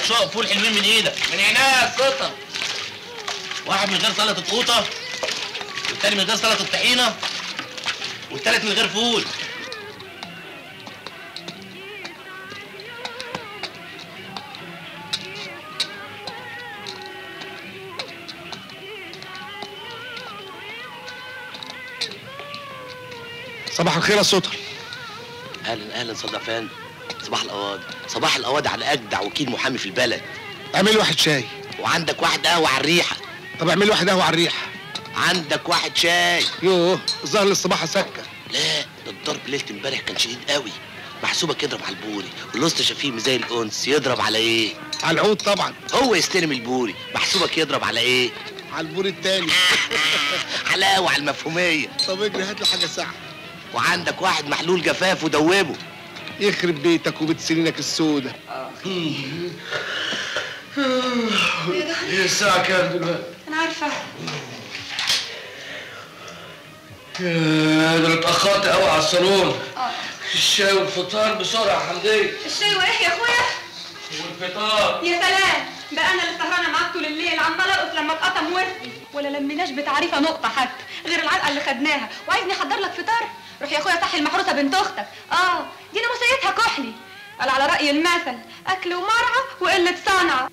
لك شوق فول حلوين من إيدك. من عينيا يا اسطى واحد من غير سلطة قوطة والتاني من غير سلطة طحينة والتالت من غير فول. صباح الخير يا اسطى أهلا أهلا صدق فان صباح القواضي صباح القواضي على اجدع وكيل محامي في البلد. اعمل واحد شاي. وعندك واحد قهوة على الريحة. طب اعمل واحد قهوة على الريح عندك واحد شاي. يوه الظهر للصباحه سكه لا ده الضرب ليلة امبارح كان شديد قوي. محسوبك يضرب على البوري والوسط شفيم زي الأنس يضرب على إيه؟ على العود طبعا. هو يستلم البوري محسوبك يضرب على إيه؟ على البور التاني. حلاوة على المفهومية. طب اجري هات لي حاجة ساعه وعندك واحد محلول جفاف ودوبه. يخرب بيتك وبيت سنينك السودة إيه الساعة كام دلوقتي أنا عارفة. يا ده أنا اتأخرت قوي على الصالون. آه. الشاي والفطار بسرعة يا حمديه الشاي وإيه يا أخويا؟ والفطار. يا سلام. بقى أنا اللي سهرانة معاك طول الليل عماله ارقص لما اتقطم وسطي ولا لميناش بتعريفة نقطة حتى غير العلقة اللي خدناها. وعايزني أحضر لك فطار؟ روح يا أخويا صحي المحروسة بنت أختك. آه. دي ناموسيتها كحلي. قال على رأي المثل أكل ومرعى وقلة صنعه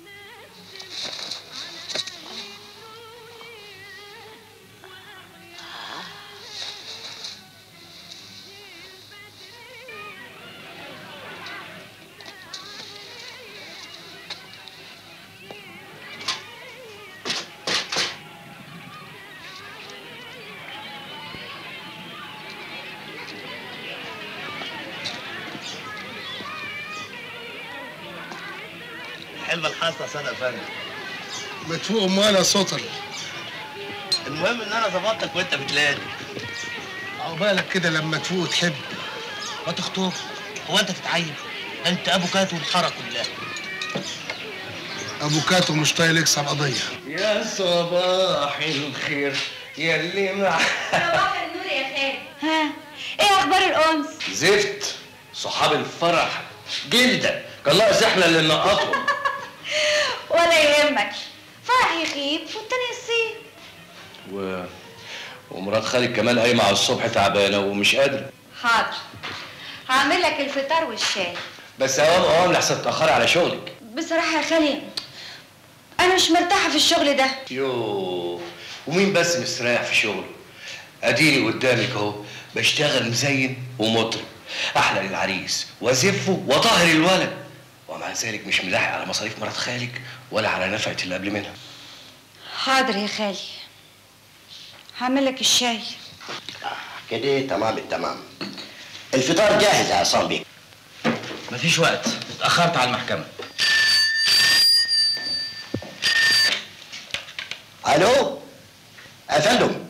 مدفوق امال يا سطر. المهم إن أنا ظبطتك وأنت بتلادي عقبالك كده لما تفوق تحب ما تخطب هو أنت تتعين أنت ابو كات والحاره كلها. ابو كاتو مش طايق يكسب قضية. يا صباح الخير. يا اللي مع صباح النور يا خالد. ها؟ إيه أخبار الانس زفت. صحاب الفرح. جلدة كان ناقص إحنا اللي ننقطهم ولا يهمك. فرح يخيب والتاني يصيب و... ومرات خالد كمان قايمة على الصبح تعبانة ومش قادرة حاضر. هعمل لك الفطار والشاي. بس اوام اوام لحسن تأخري على شغلك. بصراحة يا خالي أنا مش مرتاحة في الشغل ده. يوه ومين بس مستريح في شغله؟ أديني قدامك أهو بشتغل مزين ومطرب أحلى للعريس وأزفه وطهر الولد. ومع ذلك مش ملاحق على مصاريف مرات خالك ولا على نفقة اللي قبل منها. حاضر يا خالي. هعمل لك الشاي. كده تمام التمام الفطار جاهز يا عصام بيك مفيش وقت. اتأخرت على المحكمة. ألو؟ يا فندم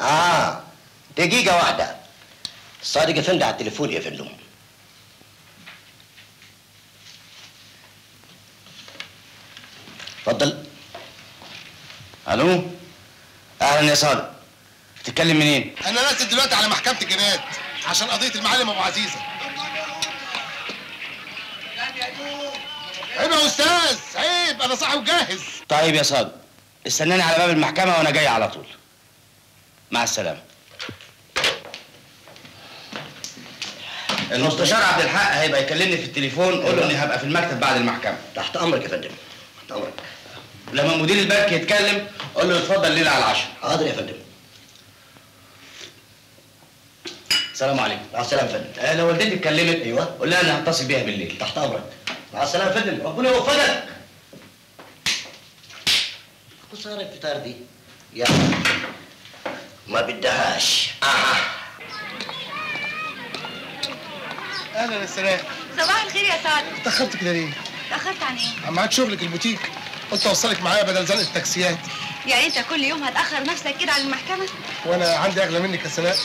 آه دقيقة واحدة. صادق افندي على التليفون يا فندم اتفضل. ألو؟ أهلا يا صادق بتتكلم منين؟ أنا نازل دلوقتي على محكمة الجنايات عشان قضية المعلم أبو عزيزه عيب يا أستاذ عيب أنا صاحي وجاهز طيب يا صادق استناني على باب المحكمة وأنا جاي على طول. مع السلامة. المستشار عبد الحق هيبقى يكلمني في التليفون قول له إني هبقى في المكتب بعد المحكمة. تحت أمرك يا فندم تحت أمرك. لما مدير البنك يتكلم قول له اتفضل ليلة على العشاء. حاضر يا فندم. السلام عليكم. مع السلامة يا فندم. آه لو والدتي اتكلمت أيوة. قول لها اني هتصل بيها بالليل. تحت أمرك. مع السلامة يا فندم. ربنا يوفقك. خسارة الفطار دي. يا ما بدهاش. آه. أهلا يا سلام. صباح الخير يا سعد. اتاخرت كده ليه تأخرت عن إيه؟ معاك شغلك البوتيك. قلت أوصلك معايا بدل زنقة التاكسيات. يعني انت كل يوم هتأخر نفسك كده على المحكمة؟ وأنا عندي أغلى منك يا سناء.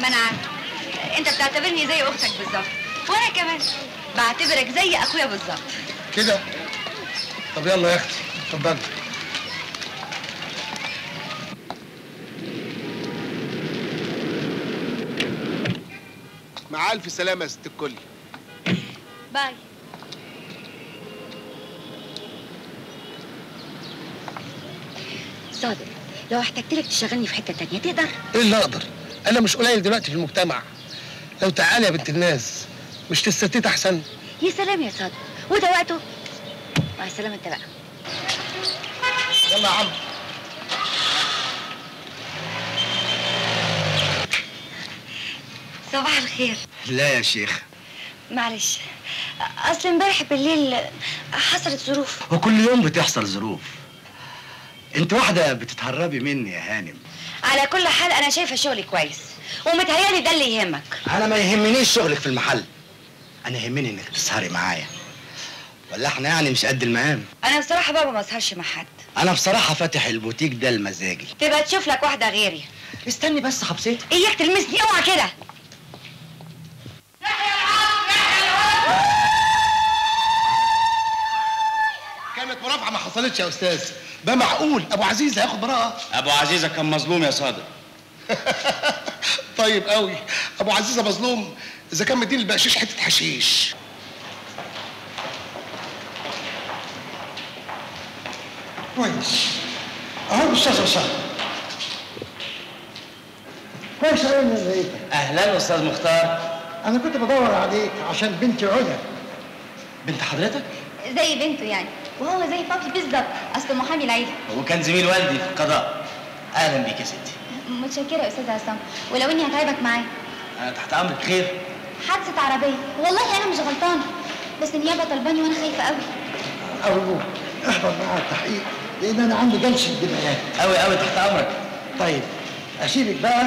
ما أنا عارفة أنت بتعتبرني زي أختك بالظبط. وأنا كمان. بعتبرك زي أخويا بالظبط. كده؟ طب يلا يا أختي اتفضلي. مع ألف سلامة يا ست الكل. باي. صادق لو احتجت لك تشغلني في حتة تانية تقدر. إيه اللي أقدر؟ أنا مش قليل دلوقتي في المجتمع. لو تعالي يا بنت الناس مش تستتيت أحسن؟ يا سلام يا صادق. وده وقته. مع السلامة أنت بقى. يلا يا عم. صباح الخير. لا يا شيخ. معلش. أصل امبارح بالليل حصلت ظروف. وكل يوم بتحصل ظروف. انت واحدة بتتهربي مني يا هانم. على كل حال أنا شايفة شغلي كويس ومتهيألي ده اللي يهمك. أنا ما يهمنيش شغلك في المحل. أنا يهمني إنك تسهري معايا. ولا إحنا يعني مش قد المقام أنا بصراحة بابا ما اسهرش مع حد. أنا بصراحة فاتح البوتيك ده لمزاجي. تبقى تشوف لك واحدة غيري. استني بس حبسيتي إياك تلمسني اوعى كده. كانت مرافعة ما حصلتش يا أستاذ. ده معقول أبو عزيز هياخد براءه أبو عزيزه كان مظلوم يا صادق. طيب قوي أبو عزيزه مظلوم إذا كان مدين البقشيش حتة حشيش. كويس. أهو أستاذ عصام كويس قوي اني لقيتك أهلا أستاذ مختار. أنا كنت بدور عليك عشان بنتي علا. بنت حضرتك؟ زي بنته يعني. وهو زي بابي بالظبط. أصل محامي العيله وكان زميل والدي في القضاء. أهلا بيك يا ستي. متشكرة يا أستاذ عصام. ولو إني هتعبك معايا. أنا تحت أمرك. خير. حادثة عربية. والله أنا مش غلطانه بس النيابة طلباني وأنا خايفة قوي ارجوك احضر معايا التحقيق لأن أنا عندي جلسة جنايات قوي قوي تحت أمرك. طيب اسيبك بقى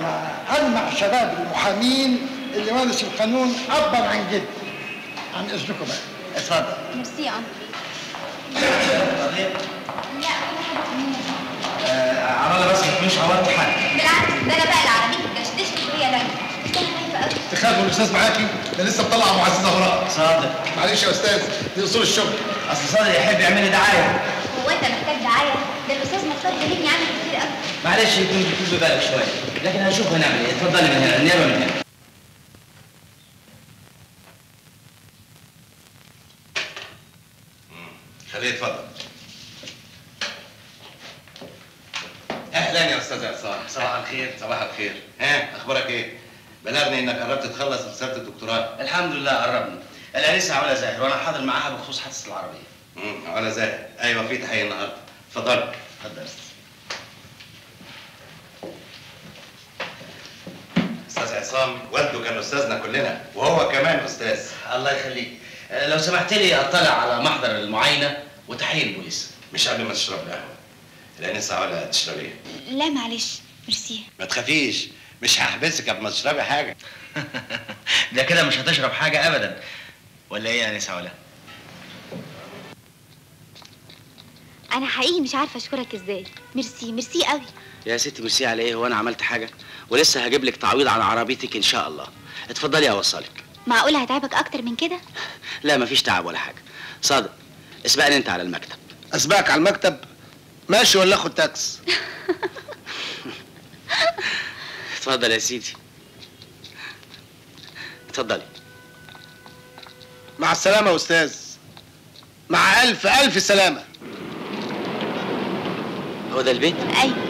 مع المع شباب المحامين اللي ورثوا القانون أبا عن جد؟ عن إذنكم. بقى اتفضل. ميرسي يا عم عمالة بس مش عملت حاجة بالعكس ده أنا بقى العربيه دشدشت وهي قوي تخافوا الأستاذ معاكي؟ ده لسه مطلع أبو عزيزه براءه صادق. معلش يا أستاذ دي أصول الشغل. أصل صادق يحب يعمل لي دعاية. هو أنت محتاج دعاية؟ ده الأستاذ مختار جميل عني كتير قوي معلش يكون بيكون ببالك شوية لكن هنشوف هنعمل إيه. اتفضلي من هنا النيابة من هنا. خليه يتفضل. أهلا يا أستاذ عصام. صباح الخير. صباح الخير. ها؟ أخبارك إيه؟ بلغني إنك قربت تخلص رسالة الدكتوراه. الحمد لله قربنا. الانسه علا زاهر وأنا حاضر معاها بخصوص حادثة العربية. امم على زاهر أيوه في تحية النهارده. اتفضل اتفضل. أستاذ. عصام والده كان أستاذنا كلنا وهو كمان أستاذ. الله يخليك. لو سمحت لي اطلع على محضر المعاينة وتحقيق البوليس. مش قبل ما تشرب القهوة الانسه علا تشرب إيه؟ لا معلش ميرسي. ما تخافيش مش هحبسك قبل ما تشربي حاجة. ده كده مش هتشرب حاجة ابدا. ولا إيه يا آنسة علا أنا حقيقي مش عارفة أشكرك إزاي. merci merci قوي. يا ستي ميرسي على إيه؟ وأنا عملت حاجة؟ ولسه هجيب لك تعويض عن عربيتك إن شاء الله. اتفضلي أوصلك. معقول هتعبك أكتر من كده؟ لا مفيش تعب ولا حاجة. صادق اسبقني انت على المكتب. أسبقك على المكتب؟ ماشي ولا آخد تاكسي؟ اتفضل يا سيدي. اتفضلي. مع السلامة يا أستاذ. مع ألف ألف سلامة. هو ده البيت؟ أيوه.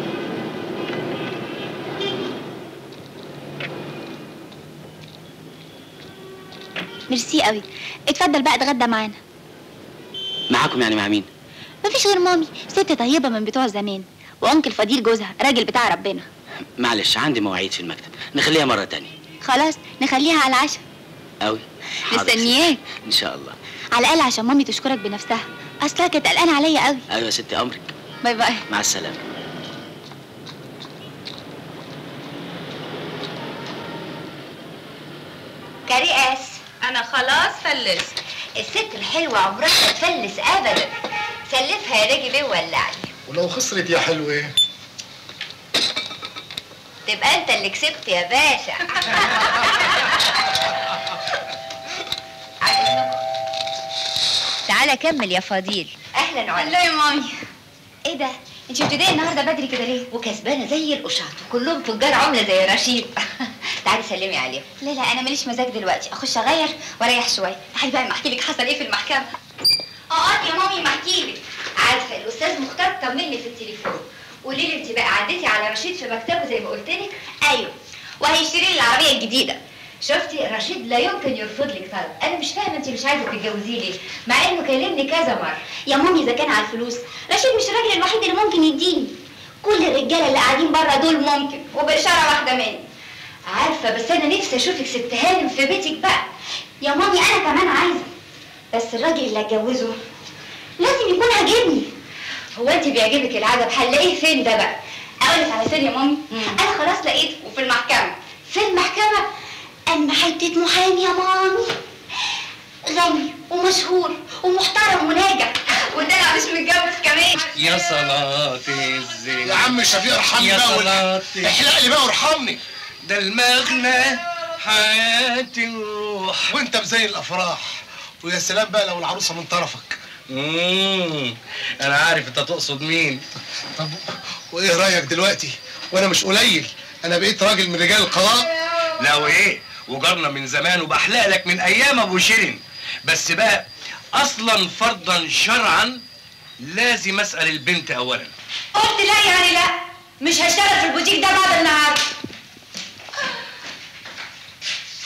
ميرسي قوي. اتفضل بقى اتغدى معانا. معاكم يعني مع مين؟ مفيش غير مامي ست طيبة من بتوع زمان وانكل فضيل جوزها راجل بتاع ربنا. معلش عندي مواعيد في المكتب. نخليها مرة تانية. خلاص نخليها على العشاء. قوي. مستنياك. إن شاء الله. على الأقل عشان مامي تشكرك بنفسها. اصلها كانت قلقانة عليا قوي. أيوه يا ستي امرك bye bye. مع السلامة كرياس أنا خلاص فلست الست الحلوه عمرها ما تفلس ابدا. سلفها يا راجل إيه ولعني. ولو خسرت يا حلوة. تبقى أنت اللي كسبت يا باشا. تعالى كمل يا فضيل. أهلا علا لا يا مامي إيه ده؟ انت بتبدأي النهارده بدري كده ليه؟ وكسبانة زي القشاط. وكلهم تجار عملة زي رشيد. تعالي سلمي عليهم لا لا أنا ماليش مزاج دلوقتي. أخش أغير وأريح شوية. تعالي بقى احكي لك حصل إيه في المحكمة؟ اقعد يا مامي ما احكي لك عارفة الأستاذ مختار طمني في التليفون. قولي لي أنت بقى عديتي على رشيد في مكتبه زي ما قلت لك؟ أيوه. وهيشتري لي العربية الجديدة. شفتي؟ رشيد لا يمكن يرفض لك. طلب أنا مش فاهمة أنت مش عايزة تتجوزيه ليه مع إنه كلمني كذا مرة. يا مامي إذا كان على الفلوس. رشيد مش الراجل الوحيد اللي ممكن يديني. كل الرجالة اللي قاعدين بره دول ممكن وبإشارة واحدة مني. عارفة بس أنا نفسي أشوفك ست هانم في بيتك بقى. يا مامي أنا كمان عايزة. بس الراجل اللي اتجوزه لازم يكون عاجبني. هو انت بيعجبك العجب هنلاقيه فين ده بقى؟ أقول لك على سر يا مامي. مم. أنا خلاص لقيته وفي المحكمة. في المحكمة؟ اما حتة محامي يا مامي. غني ومشهور ومحترم وناجح. وده مش متجوز كمان. يا صلاة الزين. يا عم شفيق ارحمني يا بقى احلق لي بقى وارحمني. ده المغنى حياة الروح. وانت مزين الافراح. ويا سلام بقى لو العروسة من طرفك. مم. أنا عارف أنت تقصد مين. طب وإيه رأيك دلوقتي؟ وأنا مش قليل. أنا بقيت راجل من رجال القضاء. لا وإيه؟ وجارنا من زمان وبحلق لك من أيام أبو شيرين. بس بقى أصلا فرضا شرعا لازم أسأل البنت اولا. قلت لا يعني لا. مش هشتغل في البوتيك ده بعد النهارده.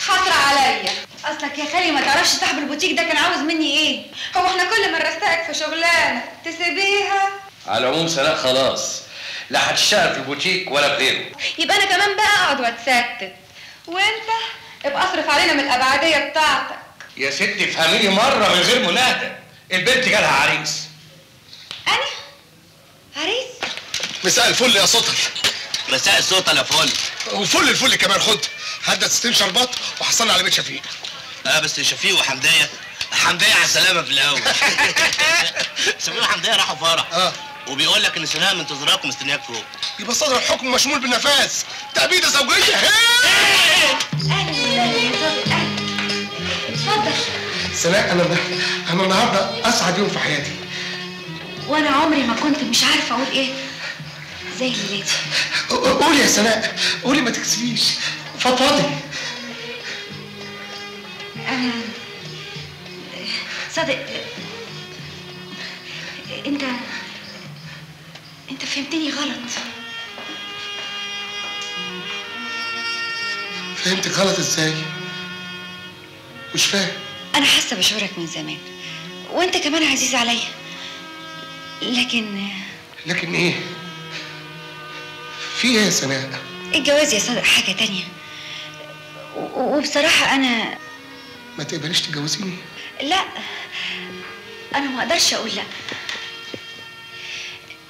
حسرة عليا. أصلك يا خالي ما تعرفش صاحب البوتيك ده كان عاوز مني إيه؟ هو إحنا كل ما نرستقك في شغلانة تسيبيها. على العموم سناء خلاص. لا هتشتغل في البوتيك ولا في غيره. يبقى أنا كمان بقى أقعد وأتستت. وأنت ابقى أصرف علينا من الأبعادية بتاعتك. يا ستي افهميني مرة من غير مناهده البنت جالها عريس. أنا؟ عريس؟ مساء الفل يا سطر مساء الصوت يا فل. وفل الفل كمان خد. هدى ستين شربات وحصلنا على بيت شفيق. آه بس شفيق وحمدية. حمدية على السلامة في الأول. شفيق وحمدية راحوا فرح. آه. وبيقول لك إن سناء منتظراك ومستنياك فوق. يبقى صدر الحكم مشمول يا صديق أهلا اتفضل. سناء أنا أنا النهارده أسعد يوم في حياتي. وأنا عمري ما كنت مش عارفة أقول إيه. زي الليلتي قولي يا سناء قولي ما تكسفيش. أنا صادق أنت أنت فهمتني غلط. فهمتك غلط إزاي؟ مش فاهم. أنا حاسة بشعورك من زمان وأنت كمان عزيز عليا. لكن لكن إيه؟ في إيه يا سناء؟ الجواز يا صادق حاجة تانية. و- وبصراحة أنا ما تقبليش تتجوزيني؟ لا أنا ما أقدرش أقول لا.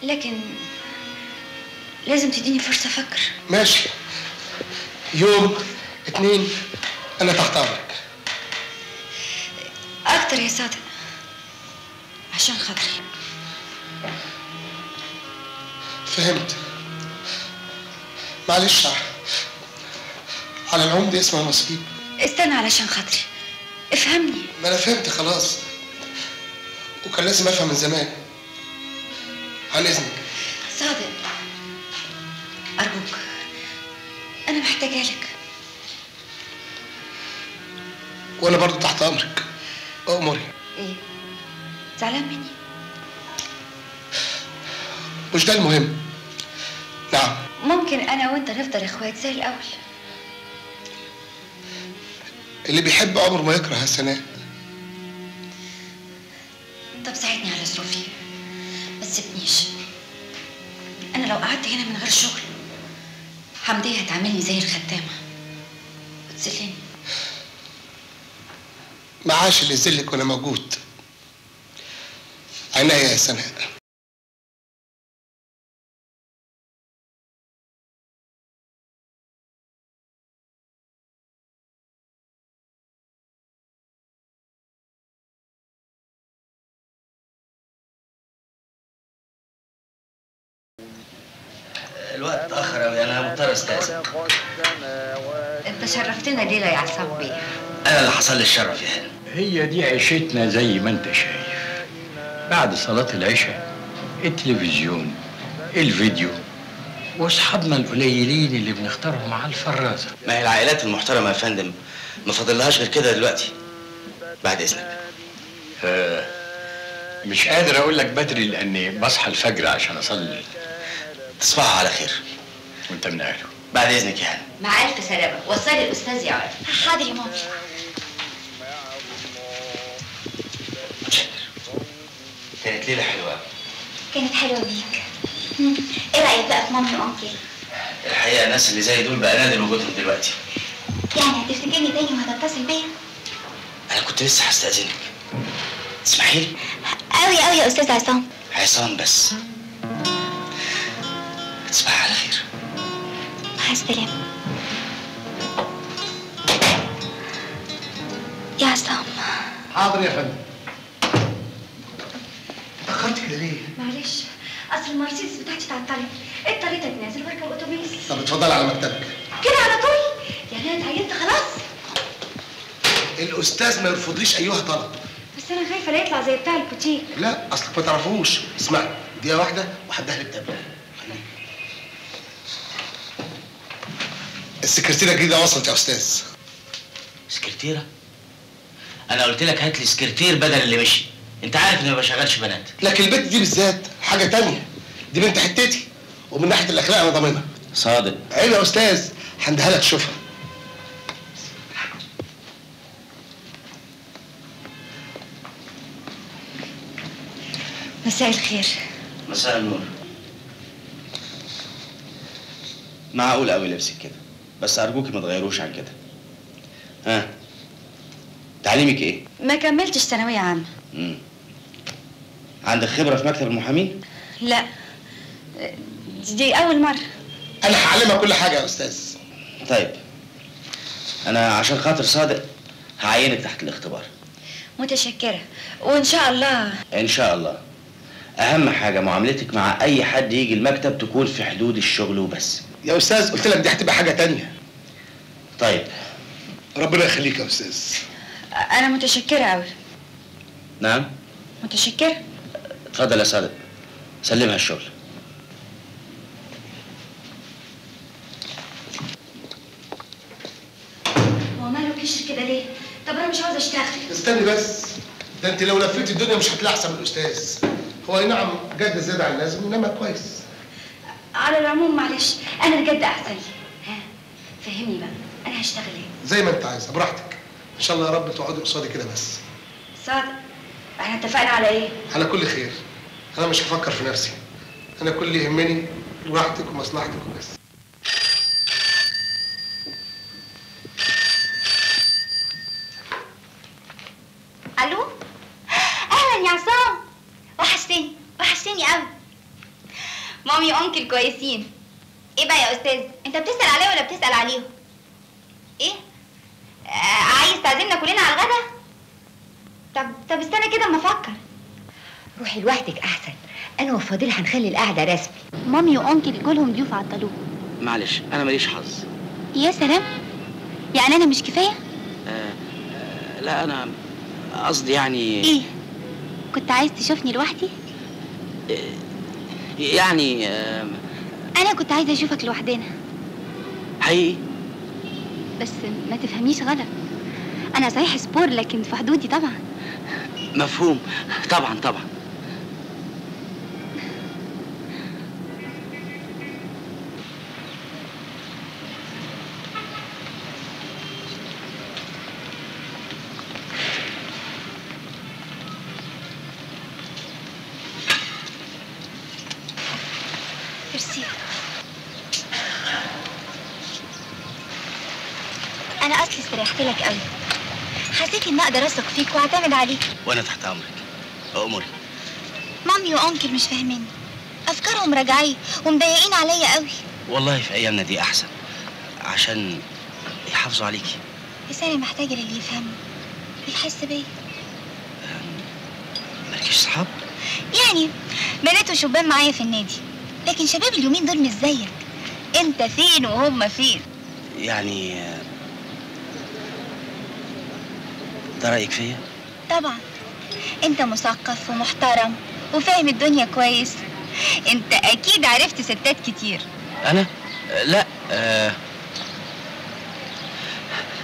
لكن لازم تديني فرصة أفكر. ماشي. يوم اتنين أنا تحت أمرك. أكتر يا صادق عشان خاطري. فهمت. معلش على العموم دي اسمها نصيب. استنى علشان خاطري. افهمني. ما أنا فهمت خلاص. وكان لازم أفهم من زمان. عن إذنك. صادق. أرجوك. أنا محتاجة لك. وأنا برضو تحت أمرك. امري إيه. زعلان مني؟ مش ده المهم. نعم. ممكن أنا وأنت نفضل إخوات زي الأول. اللي بيحب عمره ما يكره يا سناء طب ساعدني على ظروفي. ما تسيبنيش. أنا لو قعدت هنا من غير شغل حمدية هتعاملني زي الخدامة. وتذلني معاش اللي يذلك وأنا موجود. عناية يا سناء. أستأذن أنت شرفتنا ليلة يا عصام بيه أنا اللي حصل لي الشرف يا هانم هي دي عيشتنا زي ما أنت شايف. بعد صلاة العشاء التلفزيون الفيديو وأصحابنا القليلين اللي بنختارهم على الفرازة. ما هي العائلات المحترمة يا فندم؟ ما فاضلهاش غير كده دلوقتي. بعد إذنك. مش قادر أقول لك بدري لأني بصحى الفجر عشان أصلي. تصبحوا على خير. وانت من أهله. بعد إذنك يا هانم مع ألف سلامة. وصلي الأستاذ يا عارف حاضر يا مامي كانت ليلة حلوة. أوي. كانت حلوة بيك. إيه رأيك بقى في مامي وانكل الحقيقة الناس اللي زي دول بقى نادر وجودهم دلوقتي. يعني هتفتكرني تاني وهتتصل بيا؟ أنا كنت لسه هستأذنك. تسمحي لي؟ قوي قوي يا أستاذ عصام. عصام بس. تصبحي على مع يا عصام حاضر يا فندم اتأخرت كده ليه؟ معلش اصل المرسيدس بتاعتي اتعطلت اضطريت اتنازل واركب اتوبيس طب اتفضل على مكتبك كده على طول يعني أنا اتعينت خلاص الأستاذ ما يرفضليش أيها طلب بس أنا خايفه لا يطلع زي بتاع البوتيك لا أصلك ما تعرفوش اسمع دقيقة واحدة وهديها لك السكرتيرة الجديدة وصلت يا أستاذ. سكرتيرة؟ أنا قلت لك هات لي سكرتير بدل اللي مشي. أنت عارف إني ما بشغلش بنات. لكن البنت دي بالذات حاجة تانية. دي بنت حتتي ومن ناحية الأخلاق أنا ضامنها. صادق. عيب يا أستاذ هنديها لك تشوفها. مساء الخير. مساء النور. معقول قوي لبسك كده؟ بس أرجوكي ما تغيروش عن كده. ها؟ تعليمك إيه؟ ما كملتش ثانوية عامة. عندك خبرة في مكتب المحامين؟ لا. دي أول مرة. أنا هعلمها كل حاجة يا أستاذ. طيب. أنا عشان خاطر صادق هعينك تحت الاختبار. متشكرة. وإن شاء الله. إن شاء الله. أهم حاجة معاملتك مع أي حد يجي المكتب تكون في حدود الشغل وبس. يا أستاذ قلت لك دي هتبقى حاجة تانية. طيب. ربنا يخليك يا أستاذ. أنا متشكرة قوي نعم. متشكرة. اتفضل يا صادق. سلمها الشغل. هو ماله كشر كده ليه؟ طب أنا مش عاوزه أشتغل. استني بس. ده أنت لو لفيت الدنيا مش هتلاقي أحسن من الأستاذ. هو أي نعم جد زيادة عن اللازم إنما كويس. على العموم معلش أنا بجد أحسن. لي ها فهمني بقى. أنا هشتغل إيه؟ زي ما أنت عايزه براحتك. إن شاء الله يا رب تقعدي قصادي كده بس. صادق إحنا اتفقنا على إيه؟ على كل خير. أنا مش هفكر في نفسي. أنا كل اللي يهمني راحتك ومصلحتك وبس. ألو؟ أهلا يا عصام. وحشتني وحشتني قوي مامي وأنكل كويسين. إيه بقى يا أستاذ؟ أنت بتسأل عليا ولا بتسأل عليهم إيه آه عايز تعزمنا كلنا على الغدا طب طب استنى كده اما أفكر. روحي لوحدك احسن. أنا وفاضل هنخلي القعدة رسمي. مامي وانكل جولهم ضيوف عطلوه. معلش أنا ماليش حظ. يا سلام. يعني أنا مش كفاية؟ لا أنا قصدي يعني إيه؟ كنت عايز تشوفني لوحدي؟ يعني آم، أنا كنت عايزة أشوفك لوحدنا. حقيقي؟ بس ما تفهميش غلط. أنا صحيح سبور لكن في حدودي طبعا. مفهوم. طبعا طبعا ميرسي أنا اصلي استريحت لك قوي حسيت اني أقدر واعتمد عليك. وأنا تحت امرك. امري. مامي وانكل مش فاهميني. افكارهم رجعيه ومضايقين عليا قوي. والله في ايامنا دي احسن. عشان يحافظوا عليكي. بس أنا محتاجة للي يفهمني يحس بيا. مالكيش صحاب؟ يعني بنات وشبان معايا في النادي. لكن شباب اليومين دول مش زيك. انت فين وهم فين؟ يعني ده رأيك فيا؟ طبعا. أنت مثقف ومحترم وفاهم الدنيا كويس. أنت أكيد عرفت ستات كتير. أنا؟ لا آه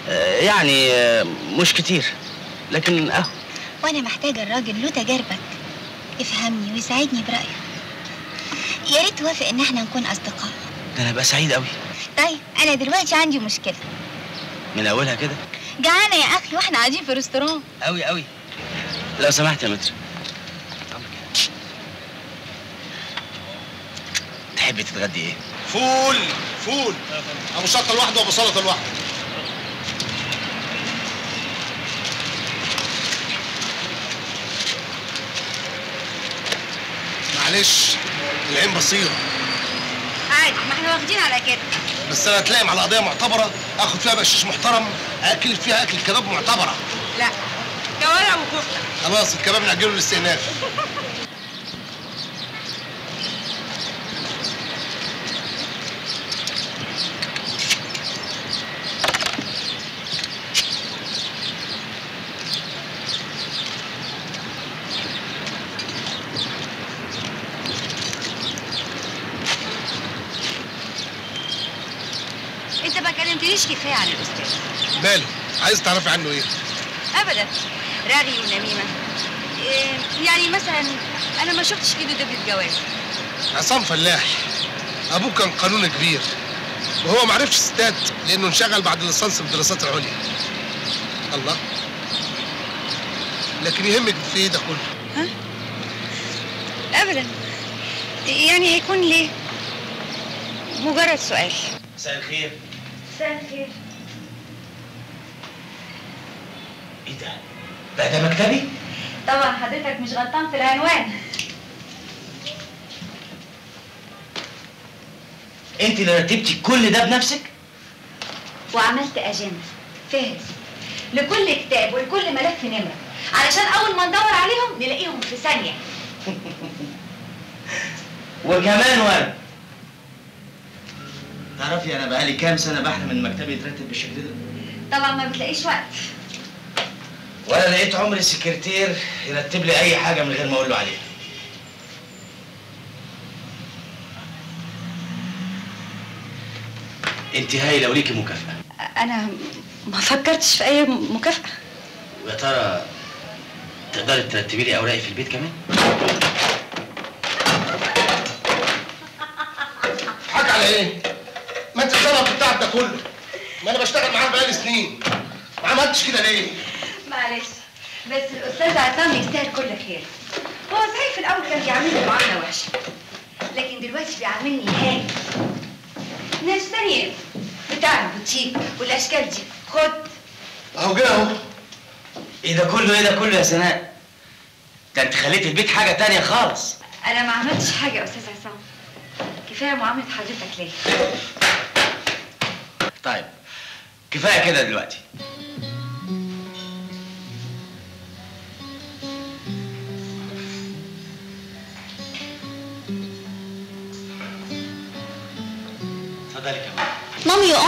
آه، يعني آه، مش كتير. لكن اهو وأنا محتاجة الراجل له تجاربك. يفهمني ويساعدني برأيه يا ريت توافق إن إحنا نكون أصدقاء. ده أنا ابقى سعيد قوي طيب أنا دلوقتي عندي مشكلة. من أولها كده؟ جعانة يا أخي وإحنا قاعدين في restaurant. قوي قوي لو سمحت يا متر تحبي تتغدي إيه؟ فول فول. أبو شطة لوحده وأبو سلطة لوحده. معلش العين بصيره عادي ما إحنا واخدين على كده. بس أنا اتلائم على قضيه معتبرة آخد فيها بقشيش محترم أكل فيها أكل كباب معتبرة. لا. كوارع وكفته خلاص الكباب نأجله للاستئناف. انت ما كلمتنيش كفاية عن الأستاذ. ماله؟ عايز تعرفي عنه إيه؟ ابدا. رغي ونميمه إيه يعني مثلا أنا ما شفتش في ايده دبلة جواز عصام فلاح ابوه كان قانون كبير وهو ما عرفش ستات لأنه انشغل بعد الليسانس في الدراسات العليا. الله. لكن يهمك في إيه ده كله ابدا. يعني هيكون ليه؟ مجرد سؤال. مساء الخير. مساء الخير. إيه ده؟ بقى ده مكتبي طبعا حضرتك مش غلطان في العنوان. انت اللي رتبتي كل ده بنفسك؟ وعملت اجنده فهرس لكل كتاب ولكل ملف نمرة. علشان أول ما ندور عليهم نلاقيهم في ثانية. وكمان ورق تعرفي أنا بقالي كام سنة بحلم إن مكتبي يترتب بالشكل ده؟ طبعا ما بتلاقيش وقت. ولا لقيت عمري سكرتير يرتب لي اي حاجة من غير ما أقول له عليها. انت هايله وليكي مكافأة. أنا ما فكرتش في اي مكافأة. ويا ترى تقدري ترتبي لي اوراقي في البيت كمان؟ حاجة على إيه؟ ما انت الزلط بتاعك ده كله. ما أنا بشتغل معاه بقالي سنين. ما عملتش كده ليه؟ معلش. بس الأستاذ عصام يستاهل كل خير. هو صحيح في الأول كان بيعاملني معامله وحشه لكن دلوقتي بيعاملني هايل. ناس تانية بتاع البوتيك والأشكال دي. خد. أهو جه أهو. إيه ده كله إيه ده كله يا سناء؟ ده أنت خليت البيت حاجة تانية خالص. أنا ما عملتش حاجة يا أستاذ عصام. كفاية معاملة حضرتك ليا طيب كفاية كده دلوقتي.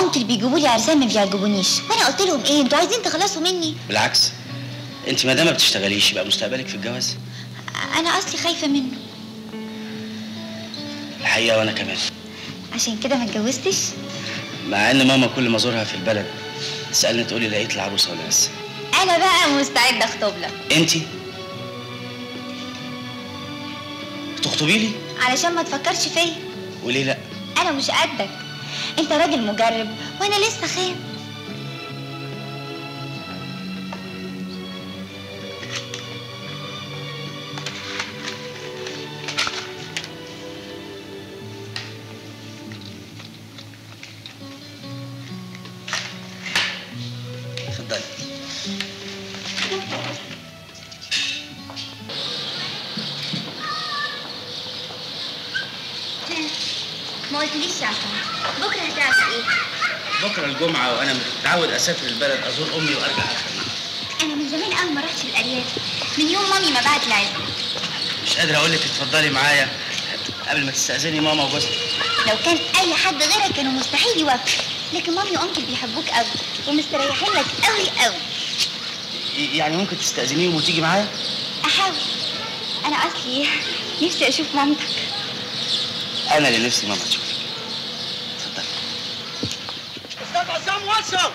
وانكل بيجيبوا لي عرسان ما بيعجبونيش. وأنا قلت لهم إيه أنتوا عايزين تخلصوا مني. بالعكس انت ما دام ما بتشتغليش يبقى مستقبلك في الجواز. أنا أصلي خايفة منه. الحقيقة وأنا كمان. عشان كده ما اتجوزتش؟ مع إن ماما كل ما ازورها في البلد تسألني تقولي لقيت العروسه ولا لسه. أنا بقى مستعدة أخطب لك. انت تخطبي لي؟ علشان ما تفكرش فيا. وليه لأ؟ أنا مش قدك. انت راجل مجرب وأنا لسه خام اسافر البلد أزور أمي وأرجع آخر أنا من زمان قوي ما رحتش الأرياف. من يوم مامي ما بعت العزم مش قادر أقول لك اتفضلي معايا قبل ما تستأذني ماما وجوزها. لو كان أي حد غيرك كانوا مستحيل يوافقوا لكن مامي وأنكل بيحبوك قوي ومستريحين لك قوي قوي يعني ممكن تستأذنيهم وتيجي معايا؟ أحاول. أنا أصلي نفسي أشوف مامتك. أنا اللي نفسي ماما تشوفك. أستاذ عصام وصل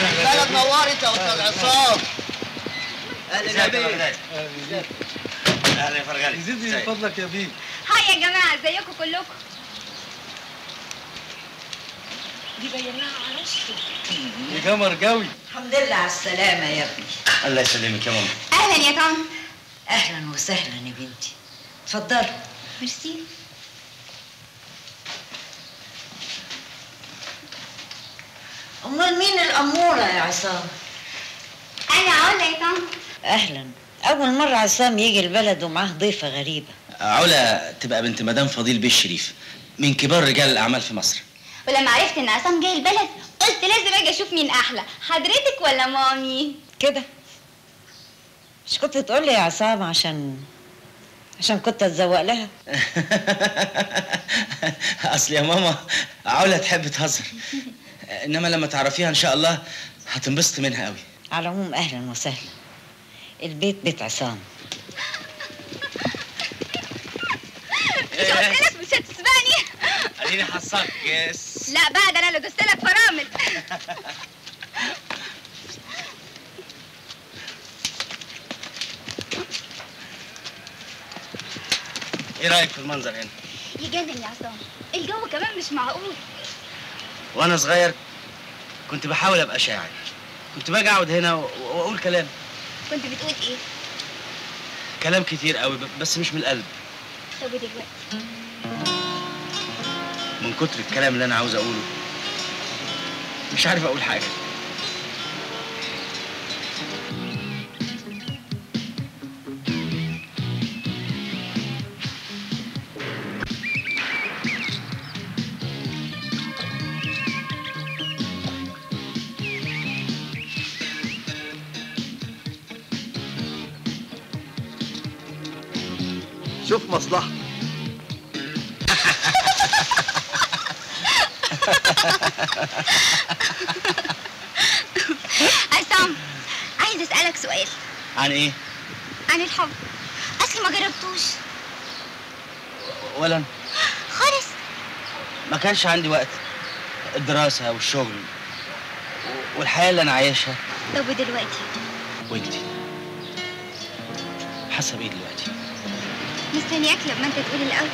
البلد نورت يا أستاذ عصام أهلا يا بيه أهلا يا فرغلي زيد من فضلك يا بيه. هاي يا جماعة ازيكم كلكم. دي بيناها عروسته يا قمر قوي. الحمد لله على السلامة يا ابني. الله يسلمك يا ماما. أهلا يا طن أهلا وسهلا يا بنتي. اتفضلي ميرسي. أمال مين الأمورة يا عصام؟ أنا علا يا طن أهلا. أول مرة عصام يجي البلد ومعاه ضيفة غريبة. علا تبقى بنت مدام فضيل بيه الشريف من كبار رجال الأعمال في مصر. ولما عرفت إن عصام جاي البلد قلت لازم أجي أشوف مين أحلى حضرتك ولا مامي؟ كده. مش كنت تقول لي يا عصام عشان عشان كنت أتزوق لها؟ أصل يا ماما علا تحب تهزر. إنما لما تعرفيها إن شاء الله هتنبسط منها قوي. على العموم أهلا وسهلا. البيت بيت عصام. مش قلت لك مش هتسبقني. اديني حصاك يس لا ده أنا اللي دوست لك فرامل. إيه رأيك في المنظر هنا؟ يجنن يا عصام الجو كمان مش معقول. وأنا صغير كنت بحاول أبقى شاعر. كنت باجي أقعد هنا وأقول كلام. كنت بتقول إيه؟ كلام كتير قوي بس مش من القلب. طب ودلوقتي من كتر الكلام اللي أنا عاوز أقوله مش عارف أقول حاجة. ما كانش عندي وقت الدراسة والشغل و- والحياة اللي أنا عايشها. طب ودلوقتي؟ وانتي؟ حسب إيه دلوقتي؟ مستنياك لما أنت تقول الأول.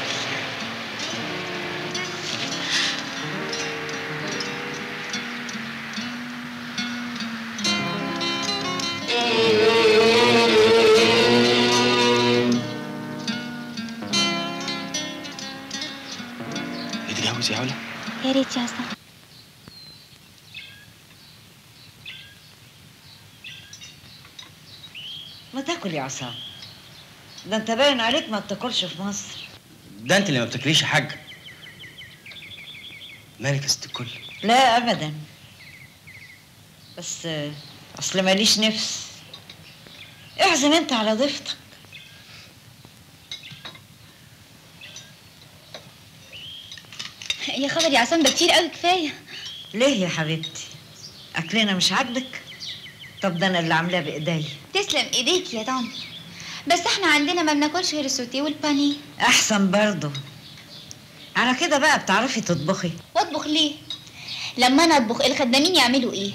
عصام ده انت باين عليك ما بتاكلش في مصر. ده انت اللي ما بتاكليش يا حاج. مالك يا ست الكل؟ لا ابدا. بس أصل ماليش نفس. اعزم انت على ضيفتك. يا خبر يا عصام ده كتير قوي كفاية. ليه يا حبيبتي؟ أكلنا مش عاجبك؟ طب ده أنا اللي عاملاه بإيديا. تسلم إيديك يا طنط بس إحنا عندنا ما بناكلش غير السوتيه والبانيه. أحسن برضه. على كده بقى بتعرفي تطبخي. وأطبخ ليه؟ لما أنا أطبخ الخدامين يعملوا إيه؟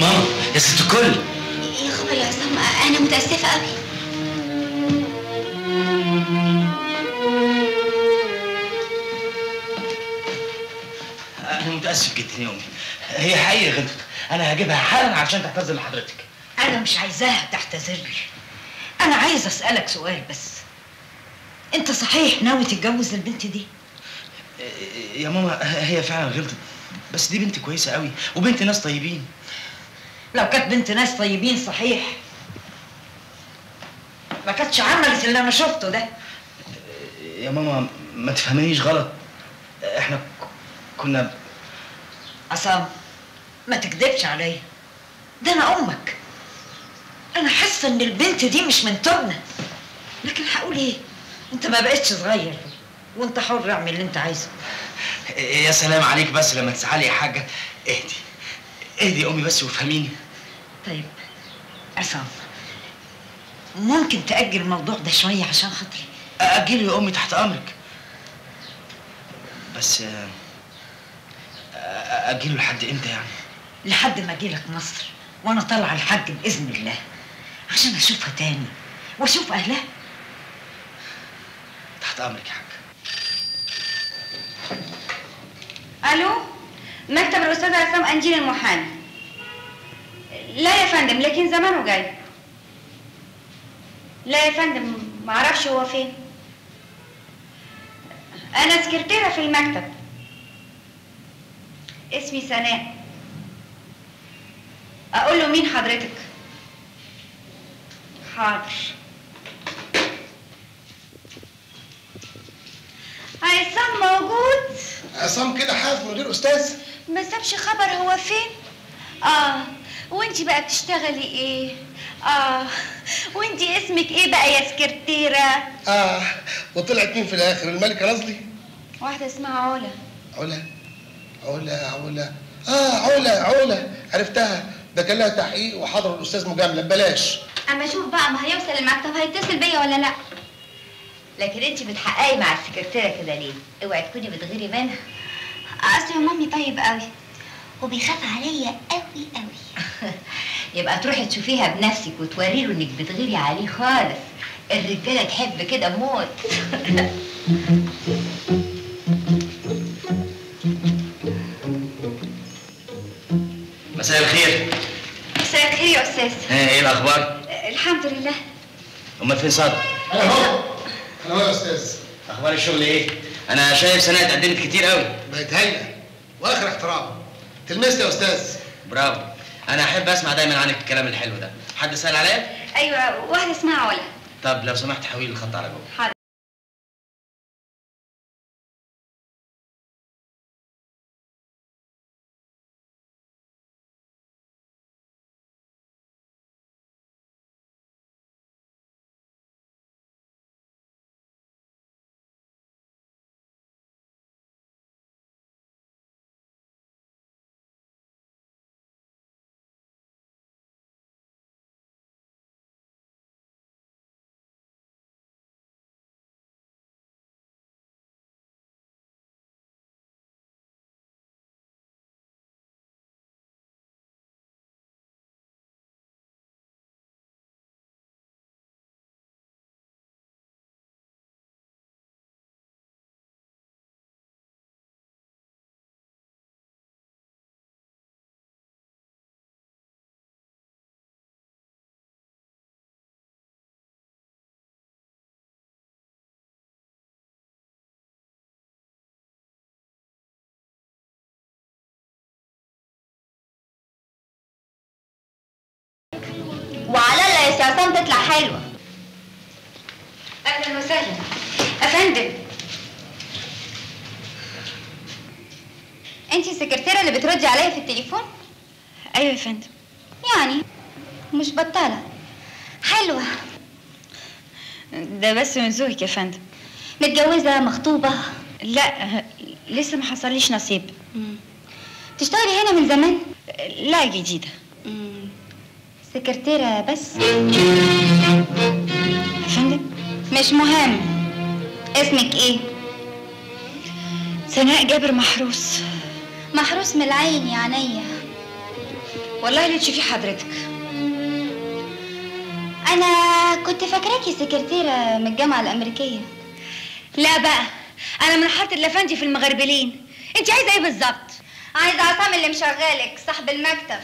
ماما يا ست الكل يا خبر يا عصام؟ أنا متأسفة قوي أنا متاسف جدا يا أمي. هي حقيقة غلطت أنا هجيبها حالا عشان تعتذر لحضرتك. أنا مش عايزاها تعتذر لي أنا عايزه أسألك سؤال بس. أنت صحيح ناوي تتجوز البنت دي؟ يا ماما هي فعلا غلطت. بس دي بنت كويسة قوي وبنت ناس طيبين. لو كانت بنت ناس طيبين صحيح. ما كانتش عملت اللي أنا شفته ده. يا ماما ما تفهمنيش غلط. إحنا كنا عصام ما تكذبش عليا. ده أنا أمك. أنا حاسة إن البنت دي مش من تبنا. لكن هقول إيه؟ أنت ما بقتش صغير. وأنت حر اعمل اللي أنت عايزه. يا سلام عليك بس لما تزعلي يا حاجة. اهدي. اهدي يا أمي بس وافهميني. طيب عصام ممكن تأجل الموضوع ده شوية عشان خاطري؟ اجلي يا أمي تحت أمرك. بس اجيله لحد إمتى يعني لحد ما اجيلك مصر وأنا طالعه الحج باذن الله عشان اشوفها تاني واشوف اهلها تحت امرك يا حاج ألو مكتب الاستاذ عصام انجيل المحامي لا يا فندم لكن زمانه جاي لا يا فندم معرفش هو فين أنا سكرتيرة في المكتب اسمي سناء. أقول له مين حضرتك؟ حاضر. عصام موجود؟ عصام كده حاف من غير أستاذ. ما سابش خبر هو فين؟ آه وانتي بقى بتشتغلي إيه؟ آه وانتي اسمك إيه بقى يا سكرتيرة؟ آه وطلعت مين في الآخر؟ الملكة نظلي واحدة اسمها علا. علا؟ علا علا. آه علا علا. عرفتها؟ ده كان لها تحقيق وحضر الأستاذ مجاملة. ببلاش أما أشوف بقى ما هيوصل المكتب هيتصل بيا ولا لأ؟ لكن انت بتحققي مع السكرتيرة كده ليه؟ اوعي تكوني بتغيري منها. أصل مامي طيب قوي وبيخاف عليا قوي قوي. يبقى تروحي تشوفيها بنفسك وتوري له إنك بتغيري عليه خالص. الرجالة تحب كده موت. مساء الخير. مساء الخير يا أستاذ. ها إيه الأخبار؟ الحمد لله. أمال فين صادق أنا اهو أنا اهو يا أستاذ. أخبار الشغل إيه؟ أنا شايف سنه اتقدمت كتير قوي بقت هايلة. وآخر احترام. تلمسني يا أستاذ. برافو. أنا أحب أسمع دايما عنك الكلام الحلو ده. حد سأل عليا؟ أيوه واحدة اسمها علا طب لو سمحت حولي الخط على جوه. حاضر. سعسان تطلع حلوة. أهلا وسهلا. أفندم. أنت السكرتيرة اللي بتردي عليا في التليفون؟ أيوه يا فندم. يعني مش بطالة. حلوة. ده بس من ذوقك يا فندم. متجوزة مخطوبة؟ لا لسه ما حصليش نصيب. تشتغلي هنا من زمان؟ لا جديدة. سكرتيرة بس. فندم. مش مهم. اسمك إيه؟ سناء جابر محروس. محروس من العين يا عينيا والله اللي تشوفيه حضرتك. أنا كنت فاكراكي سكرتيرة من الجامعة الأمريكية. لا بقى. أنا من حارة الأفندي في المغربلين انت عايزة إيه بالظبط؟ عايزة عصام اللي مشغلك صاحب المكتب.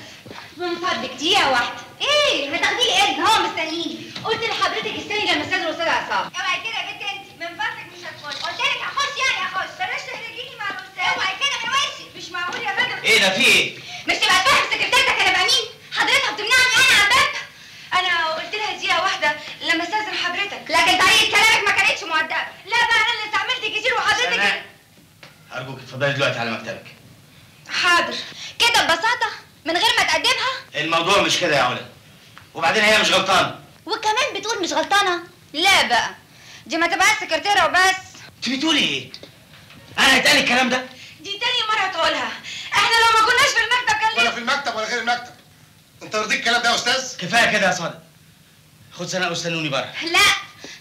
من فضلك دقيقة واحدة. إيه هتاخدي لي إيه؟ هو مستنيني. قلت لحضرتك استني لما استاذن الاستاذ عصام. اوعي كده يا بنت انت من فضلك مش هتخش قلت لك هخش يعني هخش. بلاش تهرجيني مع الأستاذ. اوعي كده من وشي مش معقول يا فندم إيه ده في إيه؟ مش تبقى فاهم سكرتيرتك أنا بقى مين حضرتك بتمنعني أنا على الباب أنا قلت لها دقيقه واحدة لما استأذن حضرتك. لكن طريقة كلامك ما كانتش مؤدبة. لا بقى أنا اللي استعملت كتير وحضرتك ارجوك اتفضلي دلوقتي على مكتبك. حاضر. كده ببساطة من غير ما تقدمها؟ الموضوع مش كده يا علا وبعدين هي مش غلطانة. وكمان بتقول مش غلطانة. لا بقى. دي ما تبقاش سكرتيرة وبس. انت بتقولي إيه؟ أنا هيتقال الكلام ده؟ دي تاني مرة تقولها. إحنا لو ما كناش في المكتب كان ولا في المكتب ولا غير المكتب. انت يرضيك الكلام ده يا أستاذ؟ كفاية كده يا صادق. خد سناء واستنوني بره. لا.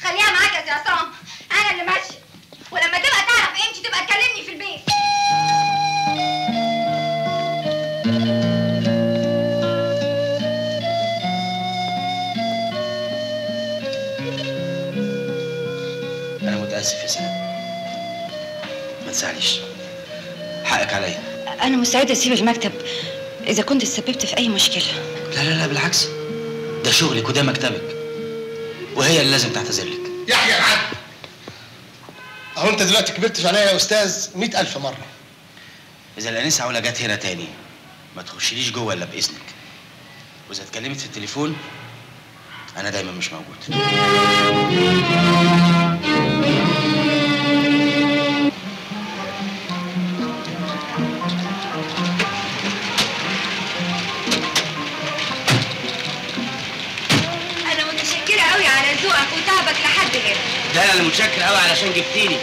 خليها معاك يا عصام. أنا اللي ماشية. ولما تبقى تعرف إمتى تبقى تكلمني في البيت. متاسف يا سلام ما تزعليش. حقك عليا. أنا مستعدة أسيب المكتب إذا كنت تسببت في أي مشكلة. لا لا لا بالعكس. ده شغلك وده مكتبك وهي اللي لازم تعتذر لك. يحيى العدل. أهو أنت دلوقتي كبرت عليا يا أستاذ مئة ألف مرة. إذا الانسه علا جت هنا تاني ما تخشليش جوه إلا بإذنك. وإذا اتكلمت في التليفون أنا دايما مش موجود. متشكر قوي علشان جبتيني.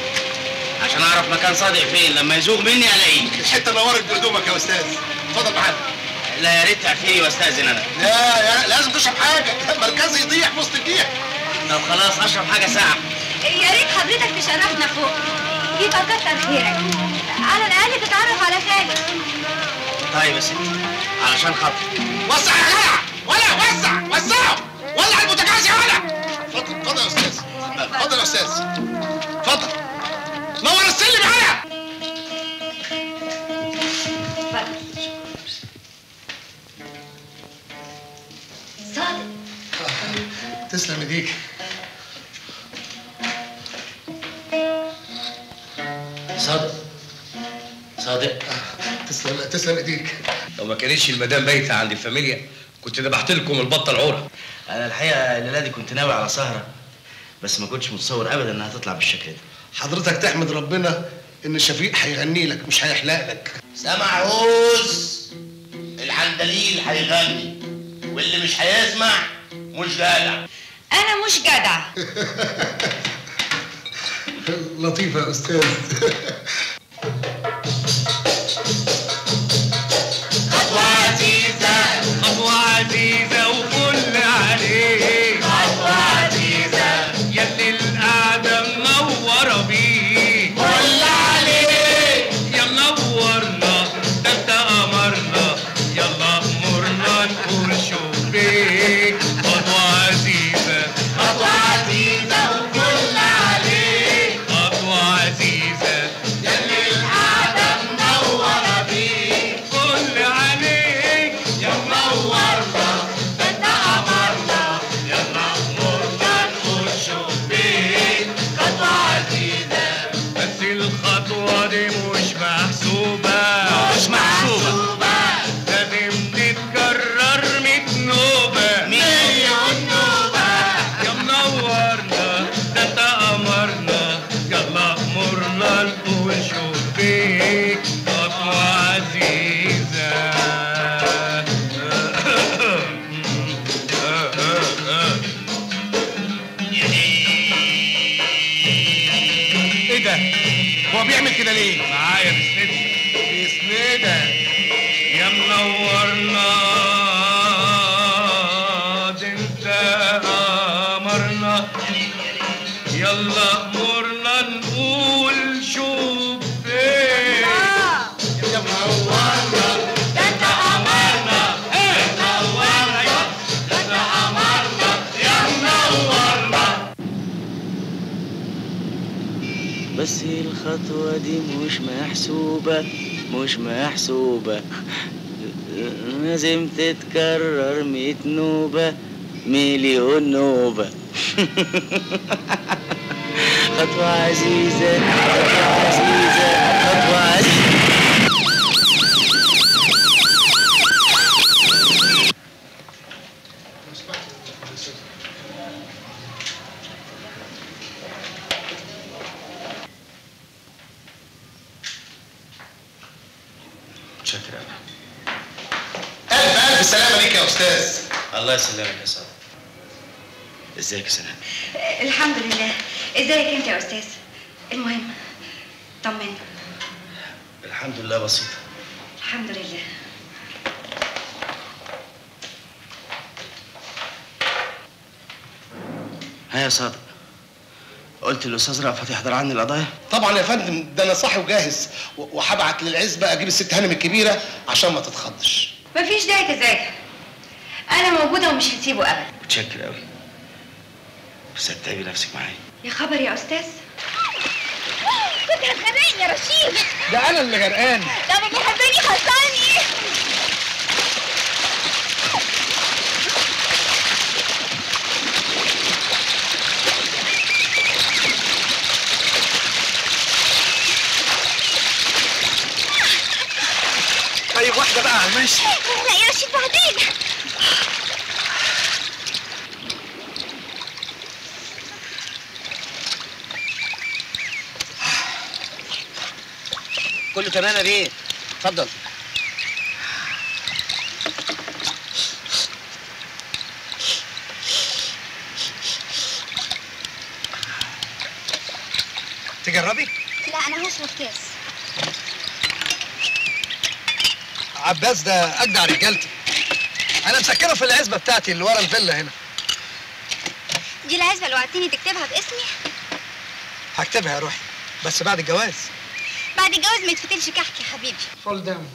عشان أعرف مكان صادق فين. لما يزوغ مني ألاقيه. الحتة نورت بهدومك يا أستاذ. اتفضل معانا. لا يا ريت تعفيني واستاذن أنا. لا يا لازم تشرب حاجة. مركزي يضيع في وسط الجيع طب خلاص اشرب حاجة ساعه يا ريت حضرتك تشرفنا فوق يبقى كتر خيرك على الأقل تتعرف على خالد طيب يا ستي علشان خاطري وسع يا جدع ولا وسع. وسعه ولع البوتاجاز يا ولا اتفضل اتفضل يا أستاذ. اتفضل يا أستاذ. اتفضل. نور السلم معايا؟ صادق. تسلم إيديك. صادق. صادق. تسلم تسلم إيديك. لو ما كانتش المدام بايتة عند الفاميليا كنت ذبحت لكم البطة العورة. أنا الحقيقة الليلة دي كنت ناوي على سهرة بس ما كنتش متصور ابدا إنها تطلع بالشكل ده. حضرتك تحمد ربنا إن شفيق هيغني لك مش هيحلق لك. سمعوز الحندليل هيغني واللي مش هيسمع مش جدع. أنا مش جدع. لطيفة يا أستاذ. هو بيعمل كده ليه؟ معايا بسندك بسندك يا منورنا. الخطوة دي مش محسوبة مش محسوبة. لازم تتكرر ميت نوبة مليون نوبة. خطوة عزيزة خطوة عزيزة متشكر أوي. الف الف سلامة ليك يا أستاذ الله يسلمك يا صادق ازيك يا سلام؟ الحمد لله. ازيك انت يا أستاذ؟ المهم طمني. الحمد لله بسيطة. الحمد لله. ها يا صادق قلت للأستاذ رأفت يحضر عني القضايا؟ طبعا يا فندم ده أنا صاحي وجاهز وهبعت للعزبه أجيب الست هانم الكبيرة عشان ما تتخضش. مفيش داعي تزعجها. أنا موجودة ومش هسيبه ابدا. متشكر قوي بس هتتعبي نفسك معايا. يا خبر يا أستاذ. كنت هتغرقني يا رشيد. ده أنا اللي غرقان. لما بيحبني خلصاني طيب واحدة بقى على المشي لا يا رشيد بعدين. كله تمام يا بيه. اتفضل. تجربي؟ لا أنا هشرب كاس عباس ده أجدع رجالتي. أنا مسكنه في العزبة بتاعتي اللي ورا الفيلا هنا. دي العزبة اللي وعدتني تكتبها باسمي؟ هكتبها يا روحي بس بعد الجواز. بعد الجواز ما يتفتلش كحك يا حبيبي. full dames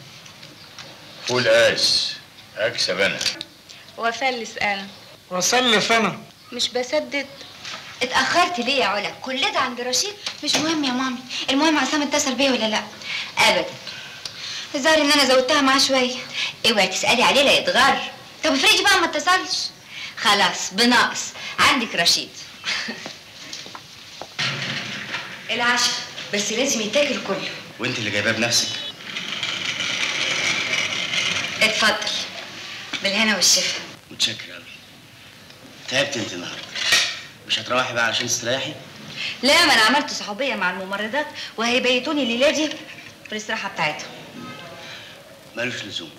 full as أكسب أنا. وافلس أنا. واسلف أنا. مش بسدد. اتأخرت ليه يا علا كل ده عند رشيد؟ مش مهم يا مامي. المهم عصام اتصل بيا ولا لا؟ ابدا. الظاهر إن أنا زودتها معاه شوية. اوعي تسألي عليه لا يتغر. طب افرضي بقى ما اتصلش. خلاص بناقص. عندك رشيد. العشاء. بس لازم يتاكل كله. وانت اللي جايباه بنفسك. اتفضل. بالهنا والشفا. متشكر قوي تعبت انت النهارده. مش هتروحي بقى علشان تستريحي؟ لا ما أنا عملت صحوبية مع الممرضات وهيبيتوني الليلة دي في الاستراحة بتاعتهم. ملوش لزوم.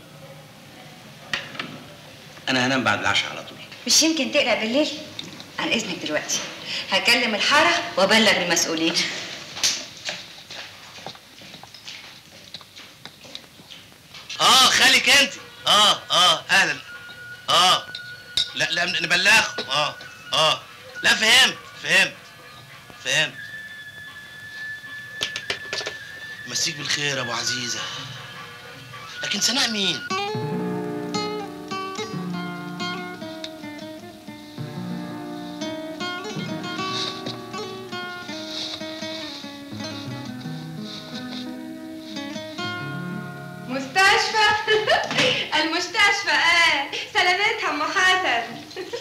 أنا هنام بعد العشاء على طول. مش يمكن تقلق بالليل؟ عن إذنك دلوقتي. هكلم الحارة وأبلغ المسؤولين. آه خالك أنت. آه آه أهلا. آه. لا لا نبلغه. آه آه. لا فهمت فهمت فهمت. مسيك بالخير يا أبو عزيزة. لكن سناء مين؟ المستشفى آه سلامتها ام حسن.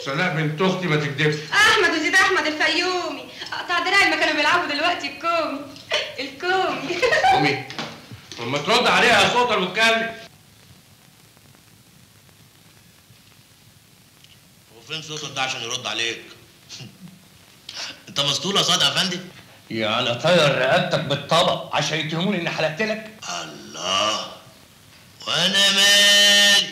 سناء بنت أختي ما تكدبش. أحمد وزيد أحمد الفيومي. قطع دراعي ما كانوا بيلعبوا دلوقتي الكومي الكومي امي لما ترد عليها يا صوتها واتكلم هو فين صوتك ده عشان يرد عليك؟ انت مسطول يا صادق يا فندم يعني طير رقبتك بالطبق عشان يتهموني إني حلقت لك. الله. وأنا مالي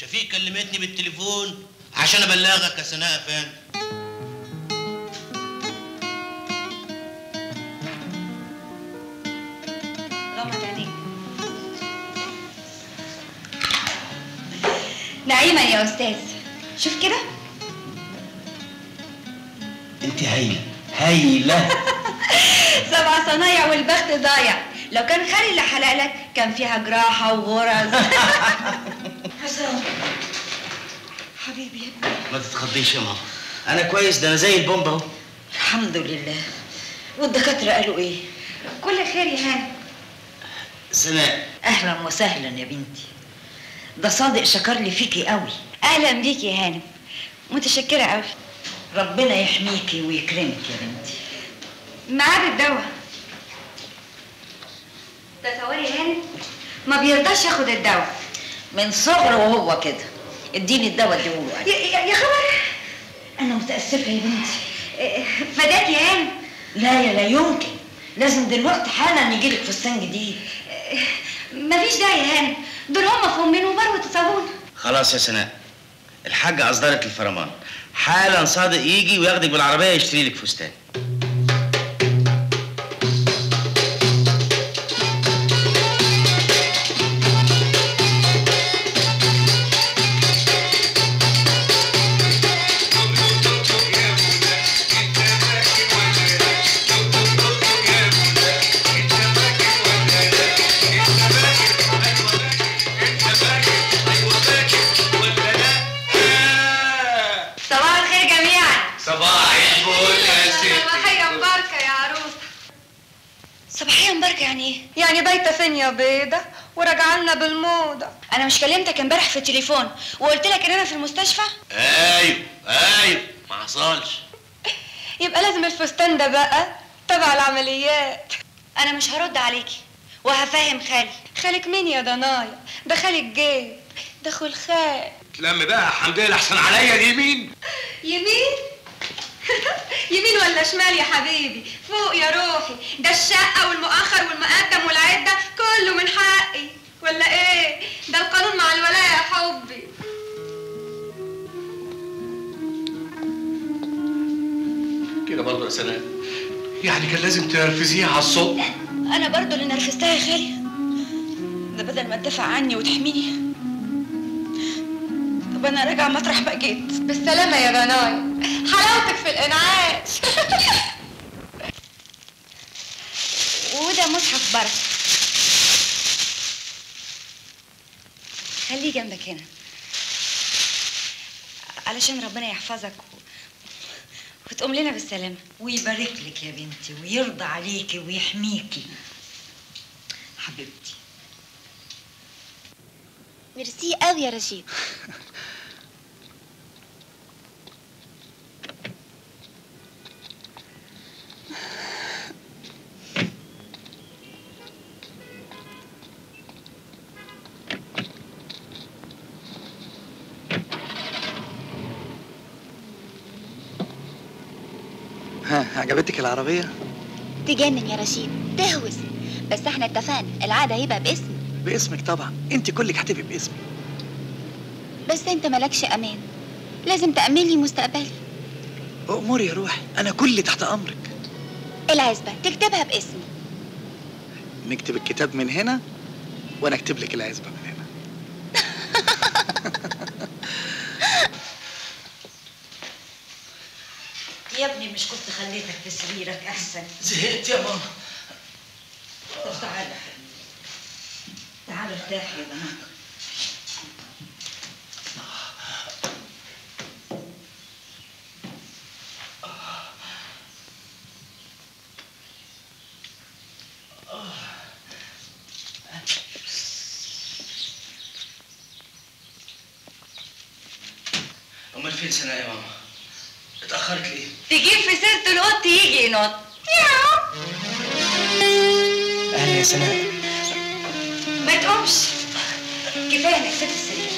شفيق كلمتني بالتليفون عشان أبلغك يا سناء عينيك نعيما يا أستاذ. شوف كده. أنت هايلة. هايلة. سبع صنايع والبخت ضايع. لو كان خالي اللي حلق لك كان فيها جراحة وغرز. حسام. حبيبي يا ابني. ما تتخضيش يا ماما. أنا كويس ده أنا زي البومب أهو. الحمد لله. والدكاترة قالوا إيه؟ كل خير يا هاني سناء. أهلا وسهلا يا بنتي. ده صادق شكر لي فيكي قوي. أهلا بيكي يا هانم. متشكرة قوي ربنا يحميكي ويكرمك يا بنتي. معاه الدواء تصوري يا هانم ما بيرضاش ياخد الدواء. من صغره وهو كده. اديني الدواء اديهوله يا, يا خبر. أنا متأسفة يا بنتي. فداك يا هانم لا يا لا يمكن. لازم دلوقتي حالا يجيلك فستان جديد. إيه، مفيش داعي يا هانم دول هم فمين وبروة صابون خلاص يا سناء. الحاجة أصدرت الفرمان. حالا صادق يجي وياخدك بالعربية يشتري لك فستان. كلمتك امبارح في التليفون وقلت لك إن أنا في المستشفى؟ أيوه أيوه ما حصلش. يبقى لازم الفستان ده بقى تبع العمليات. أنا مش هرد عليكي وهفهم خالي. خالك مين يا ضنايا؟ ده خالك جيب ده الخال. تلم بقى حمد لله احسن عليا اليمين يمين؟ يمين ولا شمال يا حبيبي؟ فوق يا روحي. ده الشقة والمؤخر والمقدم والعدة كله من حقي. ولا إيه؟ ده القانون مع الولاء يا حبي. كده برضه يا سناء يعني كان لازم تنرفزيها على الصبح. أنا برضو اللي نرفزتها يا خالي. ده بدل ما تدافع عني وتحميني. طب أنا راجعة مطرح ما جيت. بالسلامة يا بناي. حلاوتك في الإنعاش. وده مصحف بركة. خليه جنبك هنا. علشان ربنا يحفظك و... وتقوم لنا بالسلامة. ويبارك لك يا بنتي ويرضى عليكي ويحميكي. حبيبتي. ميرسي قوي يا رشيد. عجبتك العربية؟ تجنن يا رشيد تهوس. بس إحنا اتفقنا العادة هيبقى باسمي. باسمك طبعا. انت كلك هتبقي باسمي. بس انت مالكش أمان. لازم تأمن لي مستقبلي. أموري يا روحي أنا كل تحت أمرك. العزبة تكتبها باسمي. نكتب الكتاب من هنا وأنا أكتب لك العزبة من هنا. يا ابني مش كنت خليتك في سريرك أحسن. زهقت يا ماما. طب تعالى تعالى ارتاح يا بنات. أمال فين سناء يا ماما؟ اتأخرت ليه؟ تجيب في سيرة القط يجي ينط. أهلا يا سناء ما تقومش. كفاية إنك سبت السرير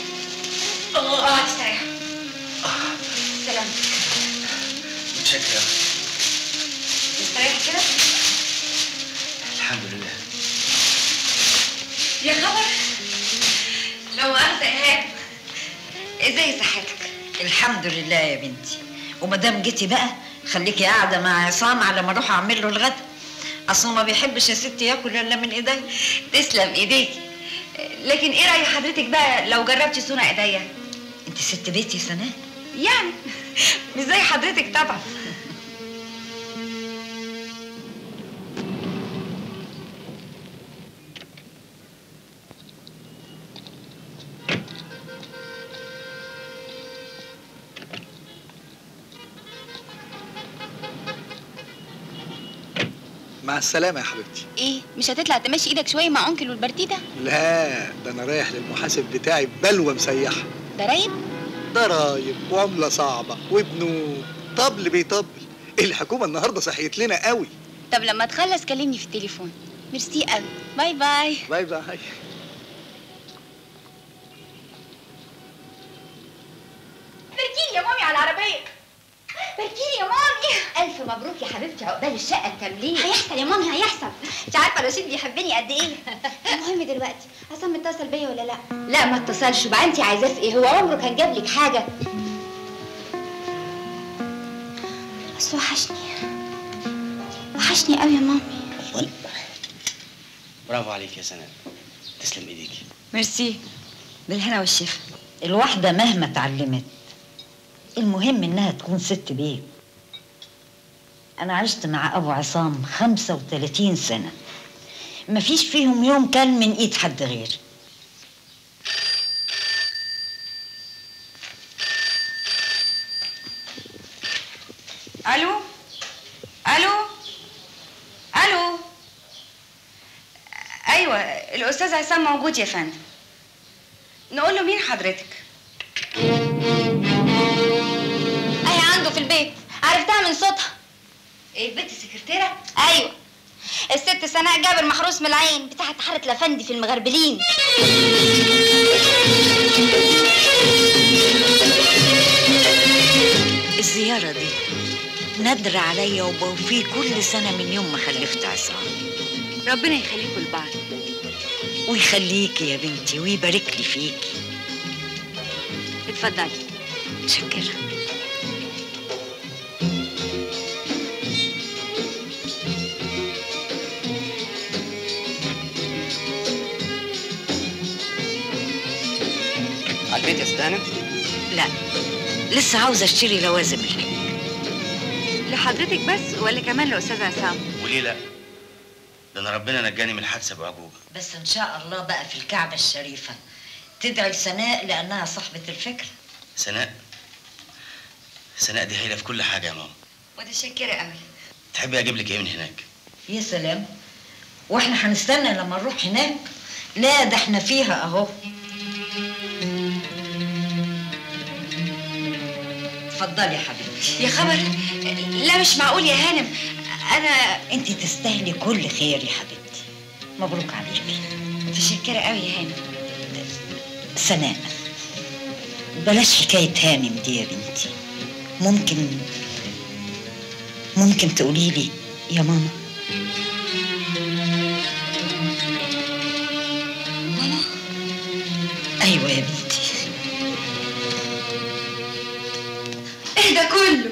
آه استريح سلامتك متشكر أوي. استريح كده؟ الحمد لله. يا خبر. لو اخذ ايهاب إزاي صحتك؟ الحمد لله يا بنتي. وما دام جيتي بقى خليكي قاعدة مع عصام على ما أروح أعمل له الغدا. اصله ما بيحبش يا ستي ياكل إلا من إيدي. تسلم ايديكي لكن إيه رأي حضرتك بقى لو جربتي صنع إيديا؟ أنت ست بيتي سناء. يعني مش زي حضرتك طبعا. مع السلامة يا حبيبتي. إيه مش هتطلع تمشي إيدك شوية مع uncle والبرتيتا؟ لا ده أنا رايح للمحاسب بتاعي بلوى مسيحة. ضرايب ضرايب وعملة صعبة وبنوك طبل بيطبل. الحكومة النهاردة صحيت لنا قوي. طب لما تخلص كلمني في التليفون. ميرسي قوي bye bye. bye bye. التمليك هيحصل يا مامي هيحصل. مش عارفة رشيد بيحبني قد إيه. المهم دلوقتي عصام اتصل بيا ولا لأ؟ لا ما اتصلش. وبعدين انت عايزاه في إيه؟ هو عمره كان جاب لك حاجة؟ بس وحشني. وحشني قوي يا مامي. برافو عليك يا سناء تسلم إيديكي. ميرسي. بالهنا والشفا. الواحدة مهما اتعلمت المهم إنها تكون ست بيت. أنا عشت مع أبو عصام 35 سنة. مفيش فيهم يوم كان من إيد حد غير. ألو؟ ألو؟ ألو؟ الأستاذ عصام موجود يا فندم. نقول له مين حضرتك؟ اهي عنده في البيت. عرفتها من صوتها. البنت السكرتيرة؟ أيوه. الست سناء جابر محروس من العين بتاعت حارة الافندي في المغربلين. الزيارة دي نادرة عليا وبوفيه كل سنة من يوم ما خلفت عصام. ربنا يخليكم لبعض. ويخليكي يا بنتي ويبارك لي فيكي. اتفضلي. متشكرة يا ستانة لا لسه عاوزة أشتري لوازم الحج لحضرتك بس ولا كمان لاستاذ عصام؟ وليه لا؟ ده انا ربنا نجاني من الحادثة بعجوبه بس إن شاء الله بقى في الكعبة الشريفة. تدعي سناء لأنها صاحبة الفكرة سناء؟ سناء دي هايلة في كل حاجة يا ماما. متشكرة قوي تحبي أجيب لك إيه من هناك؟ يا سلام. وإحنا هنستنى لما نروح هناك. لا ده إحنا فيها أهو. اتفضلي يا حبيبتي. يا خبر. لا مش معقول يا هانم. أنا أنت تستاهلي كل خير يا حبيبتي. مبروك عليكي. متشكرة قوي يا هانم. سناء بلاش حكاية هانم دي يا بنتي. ممكن ممكن تقولي لي يا ماما؟ ماما؟ أيوه يا بنتي. ده كله.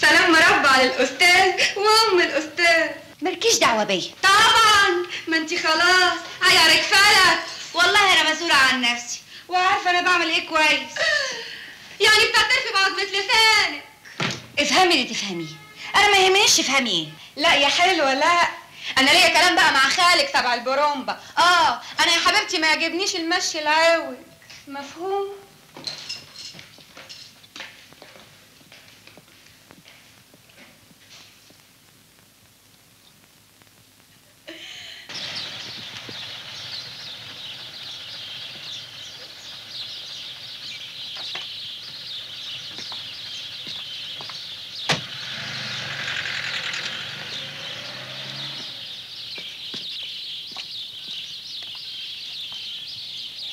سلام مربع على الاستاذ وأم الأستاذ. مالكيش دعوة بيا. طبعا. ما انت خلاص. عيارك فلت والله أنا مسؤولة عن نفسي. وعارفة أنا بعمل إيه كويس. يعني بتعترفي بعضمة لسانك افهمي اللي تفهميه. أنا ما يهمنيش تفهميه. لا يا حلوة لا أنا ليا كلام بقى مع خالك تبع البرومبا. آه أنا يا حبيبتي ما يعجبنيش المشي العوج مفهوم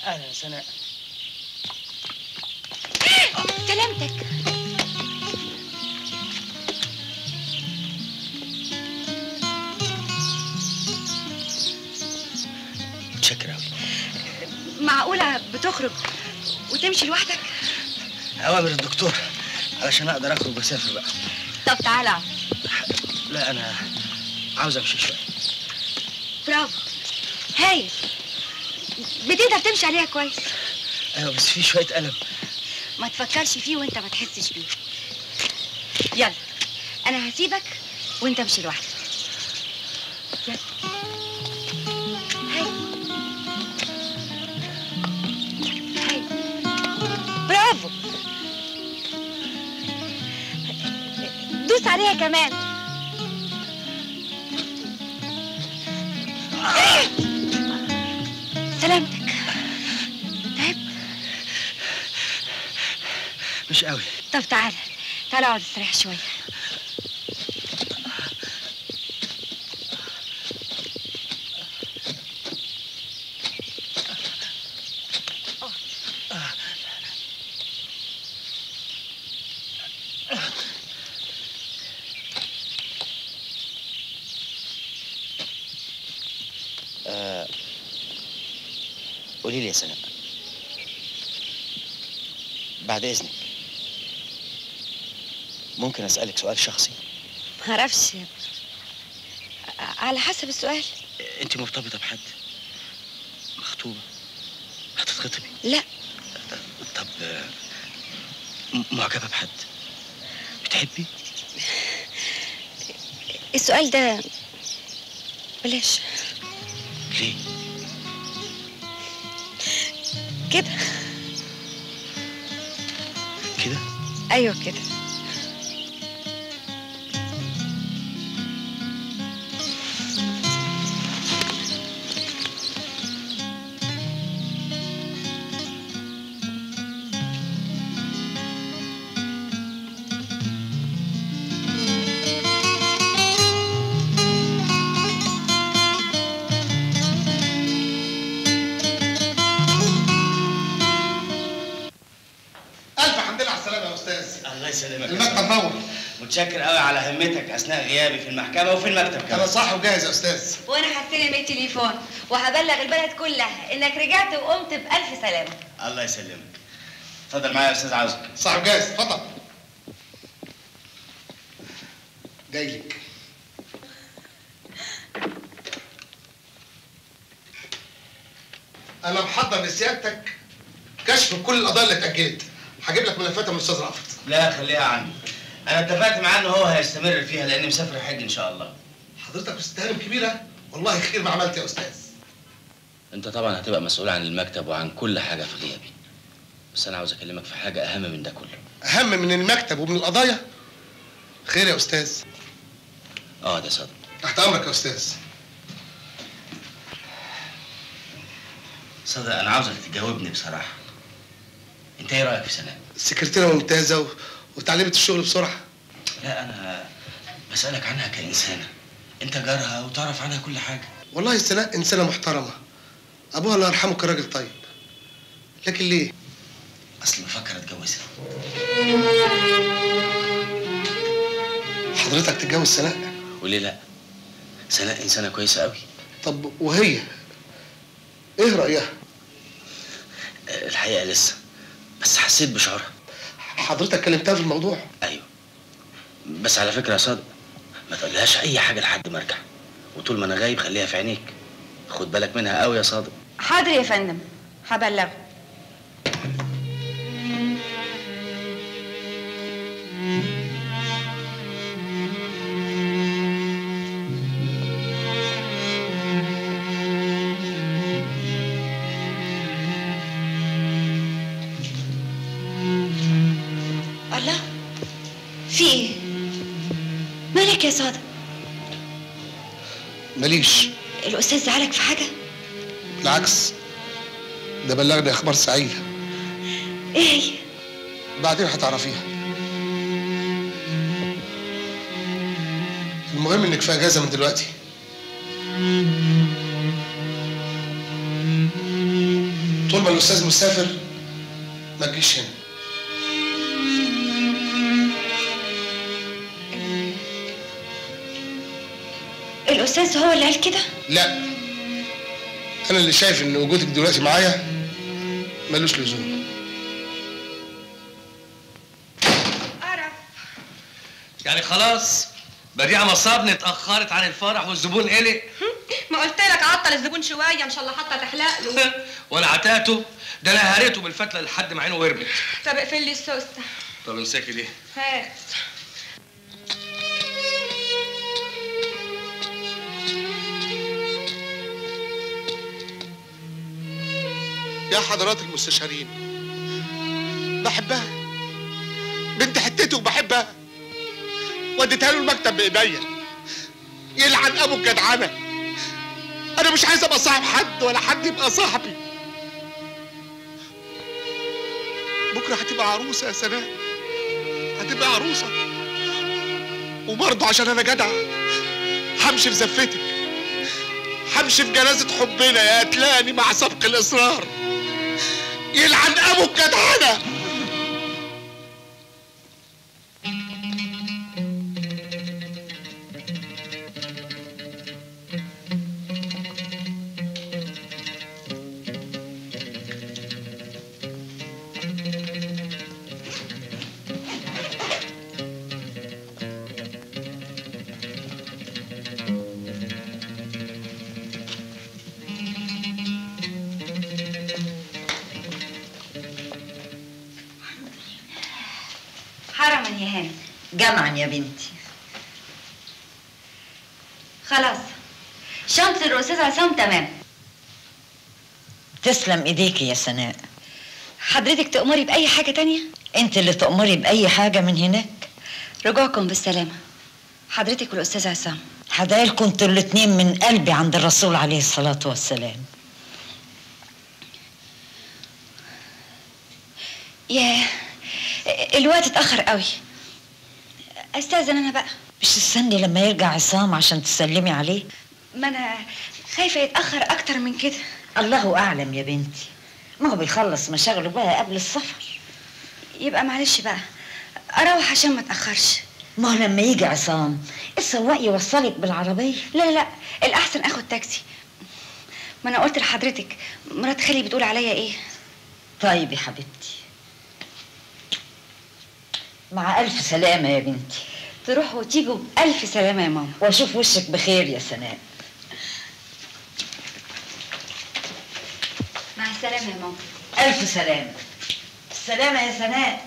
أهلا سناء سلامتك متشكر قوي معقولة بتخرج وتمشي لوحدك؟ أوامر الدكتور علشان أقدر أخرج وأسافر بقى. طب تعالى. لا أنا عاوز أمشي شوية. برافو. هايل. بتقدر تمشي عليها كويس. أيوه بس في شوية ألم. ما تفكرش فيه وانت ما تحسش بيه. يلا أنا هسيبك وانت امشي لوحدك. يلا. هاي. هاي. برافو. دوس عليها كمان. مش قوي. طب تعالى تعالى اقعد استريح شوية. قولي لي يا سناء بعد إذنك. ممكن أسألك سؤال شخصي؟ معرفش. على حسب السؤال. أنت مرتبطة بحد؟ مخطوبة؟ هتتخطبي؟ لا. طب معجبة بحد؟ بتحبي؟ السؤال ده بلاش. ليه؟ كده. كده؟ أيوه كده. همتك أثناء غيابي في المحكمة وفي المكتب كمان. أنا صح وجاهز يا أستاذ. وأنا هستلم التليفون وهبلغ البلد كلها إنك رجعت وقمت بألف سلامة. الله يسلمك. اتفضل معايا يا أستاذ عاوزك صاحب جاهز اتفضل. جاي لك. أنا محضر لسيادتك كشف كل القضايا اللي اتأجلت. هجيب لك ملفاتها من الاستاذ رافت لا خليها عندي. أنا اتفقت معاه ان هو هيستمر فيها لأني مسافر حج إن شاء الله. حضرتك مستهلم كبيرة؟ والله خير ما عملت يا أستاذ. أنت طبعا هتبقى مسؤول عن المكتب وعن كل حاجة في غيابي. بس أنا عاوز أكلمك في حاجة أهم من ده كله. أهم من المكتب ومن القضايا؟ خير يا أستاذ. آه ده صدق تحت أمرك يا أستاذ. صدق أنا عاوزك تجاوبني بصراحة. أنت إيه رأيك في سناء السكرتيرة ممتازة و... وتعلمت الشغل بسرعة. لا أنا بسألك عنها كإنسانة. أنت جارها وتعرف عنها كل حاجة. والله سناء إنسانة محترمة. أبوها الله يرحمه كان راجل طيب. لكن ليه؟ أصل بفكر اتجوزها حضرتك تتجوز سناء؟ وليه لا؟ سناء إنسانة كويسة قوي طب وهي؟ إيه رأيها؟ الحقيقة لسه بس حسيت بشعورها. حضرتك كلمتها في الموضوع. أيوه. بس على فكرة يا صادق ما تقولهاش أي حاجة لحد ما أرجع. وطول ما أنا غايب خليها في عينيك. خد بالك منها قوي يا صادق. حاضر يا فندم. هبلغه. صادق. ماليش. الأستاذ زعلك في حاجة؟ بالعكس ده بلغني أخبار سعيدة. إيه هي؟ بعدين هتعرفيها. المهم إنك في إجازة من دلوقتي. طول ما الأستاذ مسافر ما تجيش هنا. الأستاذ هو اللي قال كده؟ لا. أنا اللي شايف إن وجودك دلوقتي معايا ملوش لزوم. يعني خلاص بديعة مصابني اتأخرت عن الفرح والزبون قلق. ما قلت لك عطل الزبون شوية إن شاء الله حتى تحلق له. وأنا عتاته ده أنا هريته بالفتلة لحد ما عينه ورمت طب اقفل لي السوسته طب امسكي دي. هات يا حضرات المستشارين. بحبها. بنت حتتي وبحبها. وديتها له المكتب بإيديا. يلعن أبو الجدعنة. أنا مش عايز أبقى صاحب حد ولا حد يبقى صاحبي. بكرة هتبقى عروسة يا سناء هتبقى عروسة. وبرضه عشان أنا جدع. همشي في زفتك. همشي في جنازة حبنا يا تلاقي مع سبق الإصرار. الجدعنه شنطة الأستاذ عصام تمام. تسلم إيديكي يا سناء. حضرتك تأمري بأي حاجة تانية؟ أنت اللي تأمري بأي حاجة من هناك؟ رجوعكم بالسلامة. حضرتك والأستاذ عصام. حدايلكم أنتوا الاتنين من قلبي عند الرسول عليه الصلاة والسلام. ياه الوقت اتأخر قوي. أستأذن أنا بقى. مش تستني لما يرجع عصام عشان تسلمي عليه؟ ما أنا خايفة يتأخر أكتر من كده. الله أعلم يا بنتي. ما هو بيخلص مشاغله بقى قبل السفر. يبقى معلش بقى أروح عشان ما اتاخرش ما هو لما يجي عصام السواق يوصلك بالعربية؟ لا لا لا الأحسن آخد تاكسي. ما أنا قلت لحضرتك مرات خالي بتقول عليا إيه؟ طيب يا حبيبتي. مع ألف سلامة يا بنتي. تروحوا وتيجوا بألف سلامة يا ماما. وأشوف وشك بخير يا سناء مع السلامه يا ماما. ألف سلامة. السلامة يا سناء.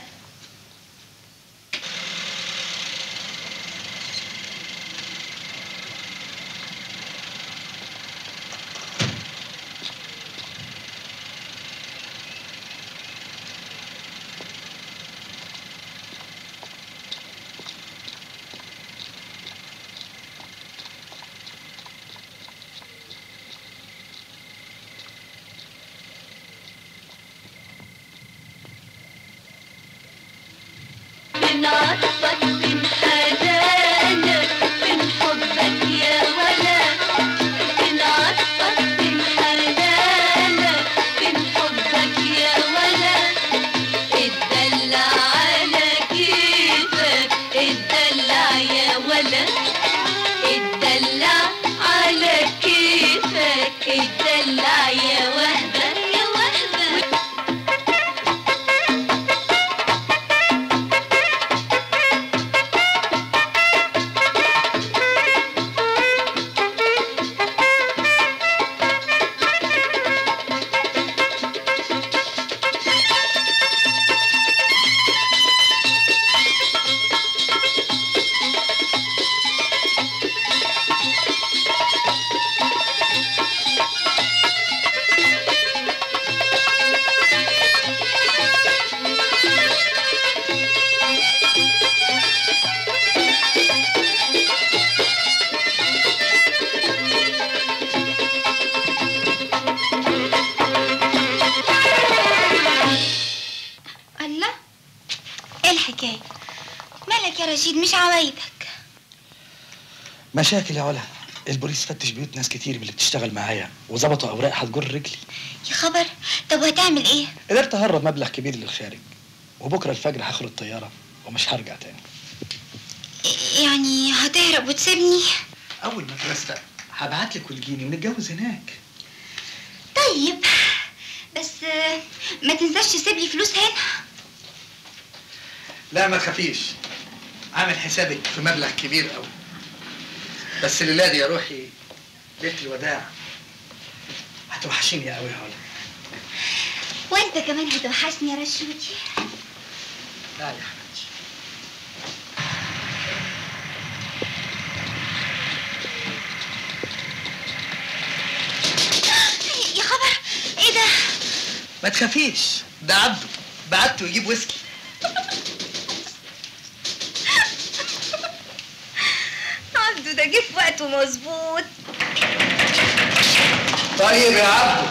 مشاكل يا علا البوليس فتش بيوت ناس كتير من اللي بتشتغل معايا وظبطوا أوراق هتجر رجلي. يا خبر. طب وهتعمل إيه؟ قدرت أهرب مبلغ كبير للخارج. وبكرة الفجر هاخد الطياره ومش هرجع تاني. يعني هتهرب وتسيبني؟ أول ما اترستق هبعت لك وتجيني ونتجوز هناك. طيب. بس ما تنساش تسيب لي فلوس هنا. لا ما تخافيش. عامل حسابك في مبلغ كبير قوي بس الليلة دي يا روحي بيت الوداع. هتوحشيني قوي يا وأنت كمان هتوحشني يا رشيدي لا يا حبيبتي يا خبر إيه ده؟ ما تخافيش. ده عبده. بعته يجيب ويسكي. جه في وقته مظبوط طيب يا عبده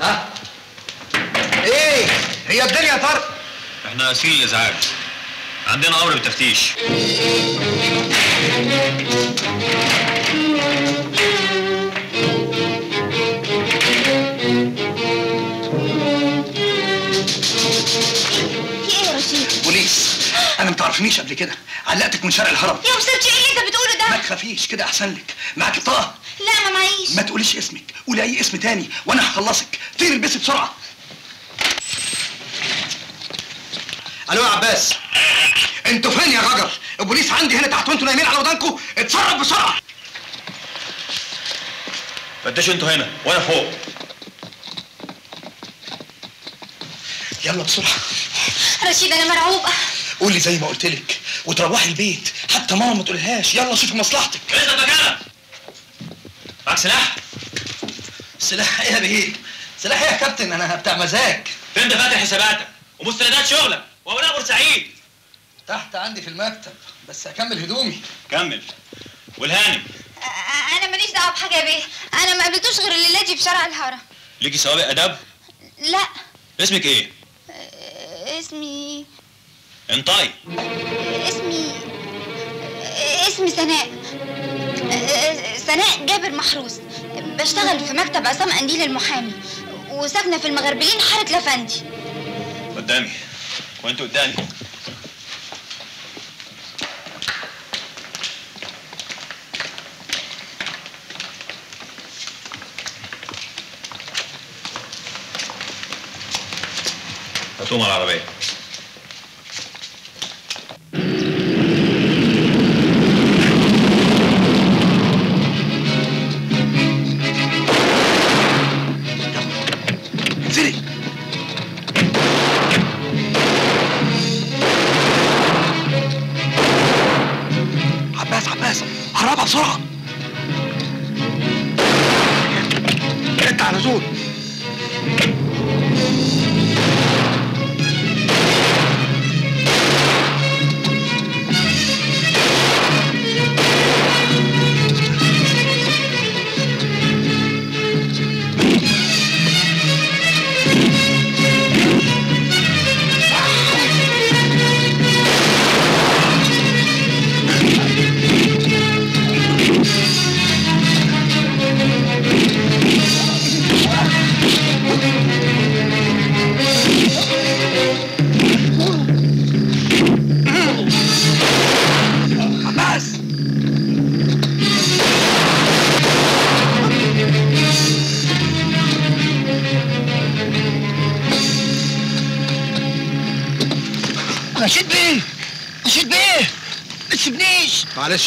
ها؟ إيه هي الدنيا طرق إحنا اسفين الإزعاج. عندنا أمر بالتفتيش أنا ما تعرفنيش قبل كده. علقتك من شارع الهرم. يا مصيبتي إيه اللي أنت بتقوله ما ده تخافيش كده أحسن لك. معاك بطاقه لا ما معيش. ما تقوليش اسمك. قولي أي اسم تاني وأنا هخلصك. طير البسي بسرعة. ألو يا عباس. أنتوا فين يا غجر؟ البوليس عندي هنا تحت وأنتوا نايمين على ودانكم. اتصرف بسرعة. فتشوا أنتوا هنا؟ وأنا فوق. يلا بسرعة. رشيد أنا مرعوبة. قولي زي ما قلت لك وتروحي البيت حتى ماما ما تقولهاش. يلا شوفي مصلحتك. انت مكانك معاك سلاح؟ سلاح إيه يا بيه سلاح إيه يا كابتن؟ أنا بتاع مزاج. فين دفاتر حساباتك؟ ومستندات شغلك. واوراق بورسعيد تحت عندي في المكتب بس هكمل هدومي. كمل. والهانم؟ أنا ماليش دعوة بحاجة يا بيه. أنا ما قابلتوش غير الليلة دي في شارع الهرم. ليكي سوابق أدب؟ لا. اسمك إيه؟ انطاي. اسمي اسمي سناء. سناء جابر محروس. بشتغل في مكتب عصام قنديل المحامي وساكنة في المغربلين حاره لفندي قدامي. وانت قدامي. هاتوهم على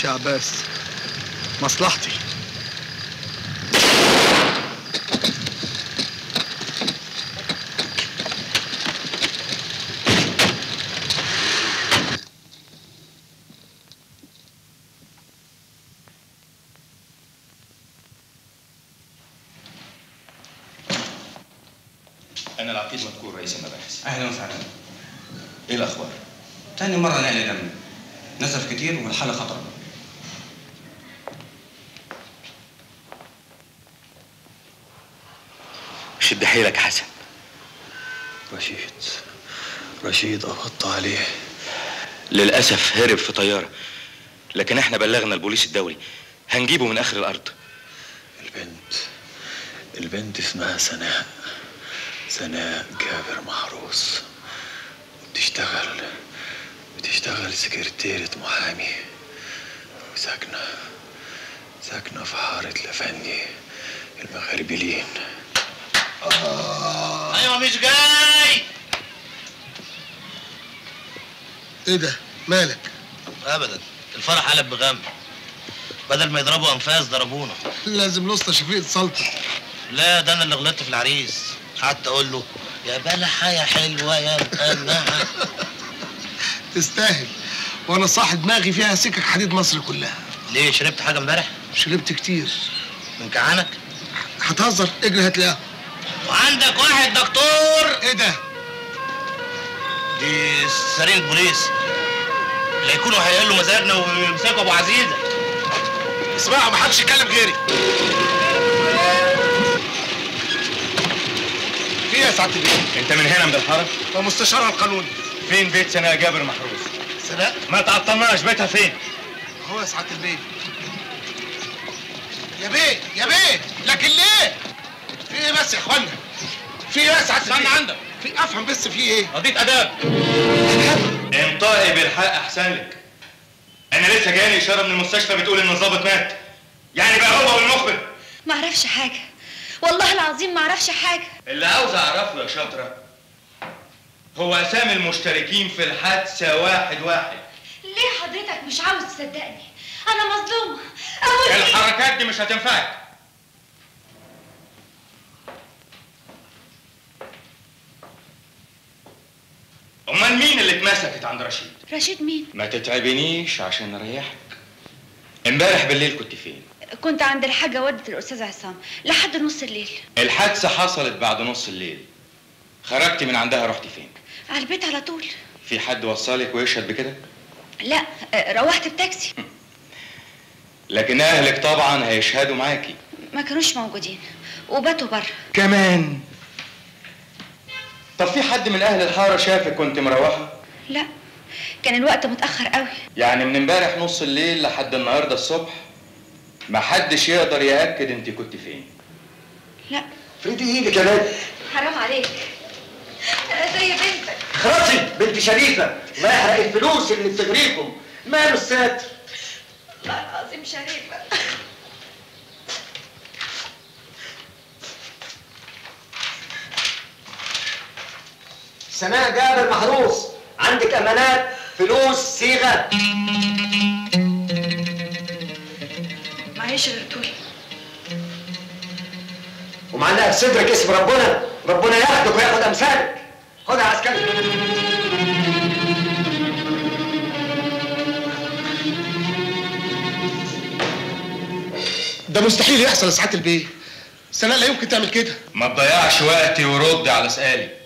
يا عباس مصلحتي أنا العقيد مذكور رئيس المباحث أهلا وسهلا إيه الأخبار؟ تاني مرة نقل دم نزف كتير والحالة خطر شد حيلك يا حسن رشيد رشيد قبضت عليه للأسف هرب في طيارة. لكن إحنا بلغنا البوليس الدولي. هنجيبه من آخر الأرض. البنت. البنت اسمها سناء. سناء جابر محروس. بتشتغل. بتشتغل سكرتيرة محامي. وساكنة. ساكنة في حارة لفندي المغربلين أيوه مش جاي. إيه ده؟ مالك؟ ابدا. الفرح قلب بغم. بدل ما يضربوا أنفاس ضربونا. لازم لسطى شفيق سلطة. لا ده أنا اللي غلطت في العريس. قعدت أقول له يا بلحه يا حلوة يا مقنعه تستاهل. وأنا صاح دماغي فيها سكك حديد مصر كلها. ليه؟ شربت حاجة امبارح؟ شربت كتير. من كعانك؟ هتهزر. اجري هتلاقيها وعندك واحد دكتور. إيه ده؟ دي سرير البوليس. لا يكونوا هيقلوا مزاجنا ويمسكوا أبو عزيزه اسمعوا محدش يتكلم غيري. في إيه يا سعادة البيه؟ أنت من هنا من الحرم؟ ومستشارها القانوني فين بيت سناء جابر محروس؟ سناء؟ ما تعطلناش بيتها فين؟ هو يا سعادة البيه يا بيه يا بيه لكن ليه؟ في إيه بس يا إخوانا؟ في إيه يا سعادة البيه عندك. في أفهم بس في إيه؟ قضية آداب. انطقي بالحق أحسن لك. أنا لسه جاني إشارة من المستشفى بتقول إن الضابط مات. يعني بقى هو والمخبر ما أعرفش حاجة. والله العظيم ما أعرفش حاجة. اللي عاوز أعرفه يا شاطرة هو أسامي المشتركين في الحادثة واحد واحد. ليه حضرتك مش عاوز تصدقني؟ أنا مظلومة. أقول إيه الحركات دي مش هتنفعك. أمال مين اللي اتمسكت عند رشيد؟ رشيد مين؟ ما تتعبنيش عشان اريحك امبارح بالليل كنت فين؟ كنت عند الحاجة والدة الاستاذ عصام لحد نص الليل. الحادثة حصلت بعد نص الليل. خرجتي من عندها رحتي فين؟ على البيت على طول. في حد وصلك ويشهد بكده؟ لا آه، روحت بتاكسي. لكن أهلك طبعا هيشهدوا معاكي. ما كانوش موجودين وباتوا بره. كمان؟ طب في حد من أهل الحارة شافك وانت مروحة؟ لا كان الوقت متأخر قوي. يعني من امبارح نص الليل لحد النهارده الصبح؟ ما حدش يقدر يأكد انت كنت فين. لا. فريدي إيدك يا بنت حرام عليك. أنا زي بنتك. خلاصي بنت شريفة. الله يحرق الفلوس اللي بتغريكم. ماله الساتر والله العظيم شريفة. سناء جابر محروس. عندك أمانات فلوس صيغة. معيش غير طول ومعلقة في صدرك اسم ربنا. ربنا ياخدك وياخد أمثالك. خد يا عسكري. ده مستحيل يحصل يا سعاده البيه. سناء لا يمكن تعمل كده. ما تضيعش وقتي ورد على سؤالي.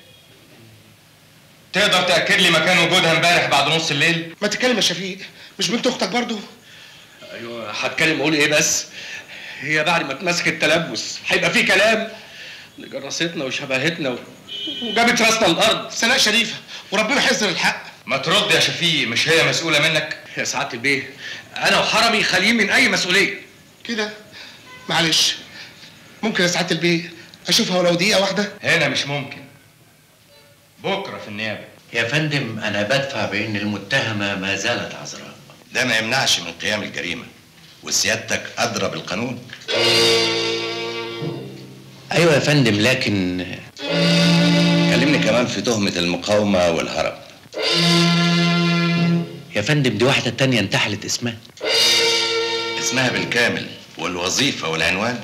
تقدر تأكد لي مكان وجودها امبارح بعد نص الليل؟ ما تتكلم يا شفيق. مش بنت أختك برضو؟ أيوه هتكلم أقول إيه بس؟ هي بعد ما اتمسك التلبس هيبقى في كلام. اللي جرستنا وشبهتنا و... وجابت راسنا الأرض. سناء شريفة وربنا حيظهر الحق. ما ترد يا شفيق مش هي مسؤولة منك؟ يا سعادة البيه. أنا وحرمي خاليين من أي مسؤولية. كده؟ معلش. ممكن يا سعادة البيه أشوفها ولو دقيقة واحدة؟ هنا مش ممكن. بكرة في النيابة. يا فندم أنا بدفع بأن المتهمة ما زالت عذراء. ده ما يمنعش من قيام الجريمة وسيادتك أدرى بالقانون أيوة يا فندم لكن كلمني كمان في تهمة المقاومة والهرب. يا فندم دي واحدة تانية انتحلت اسمها. اسمها بالكامل والوظيفة والعنوان.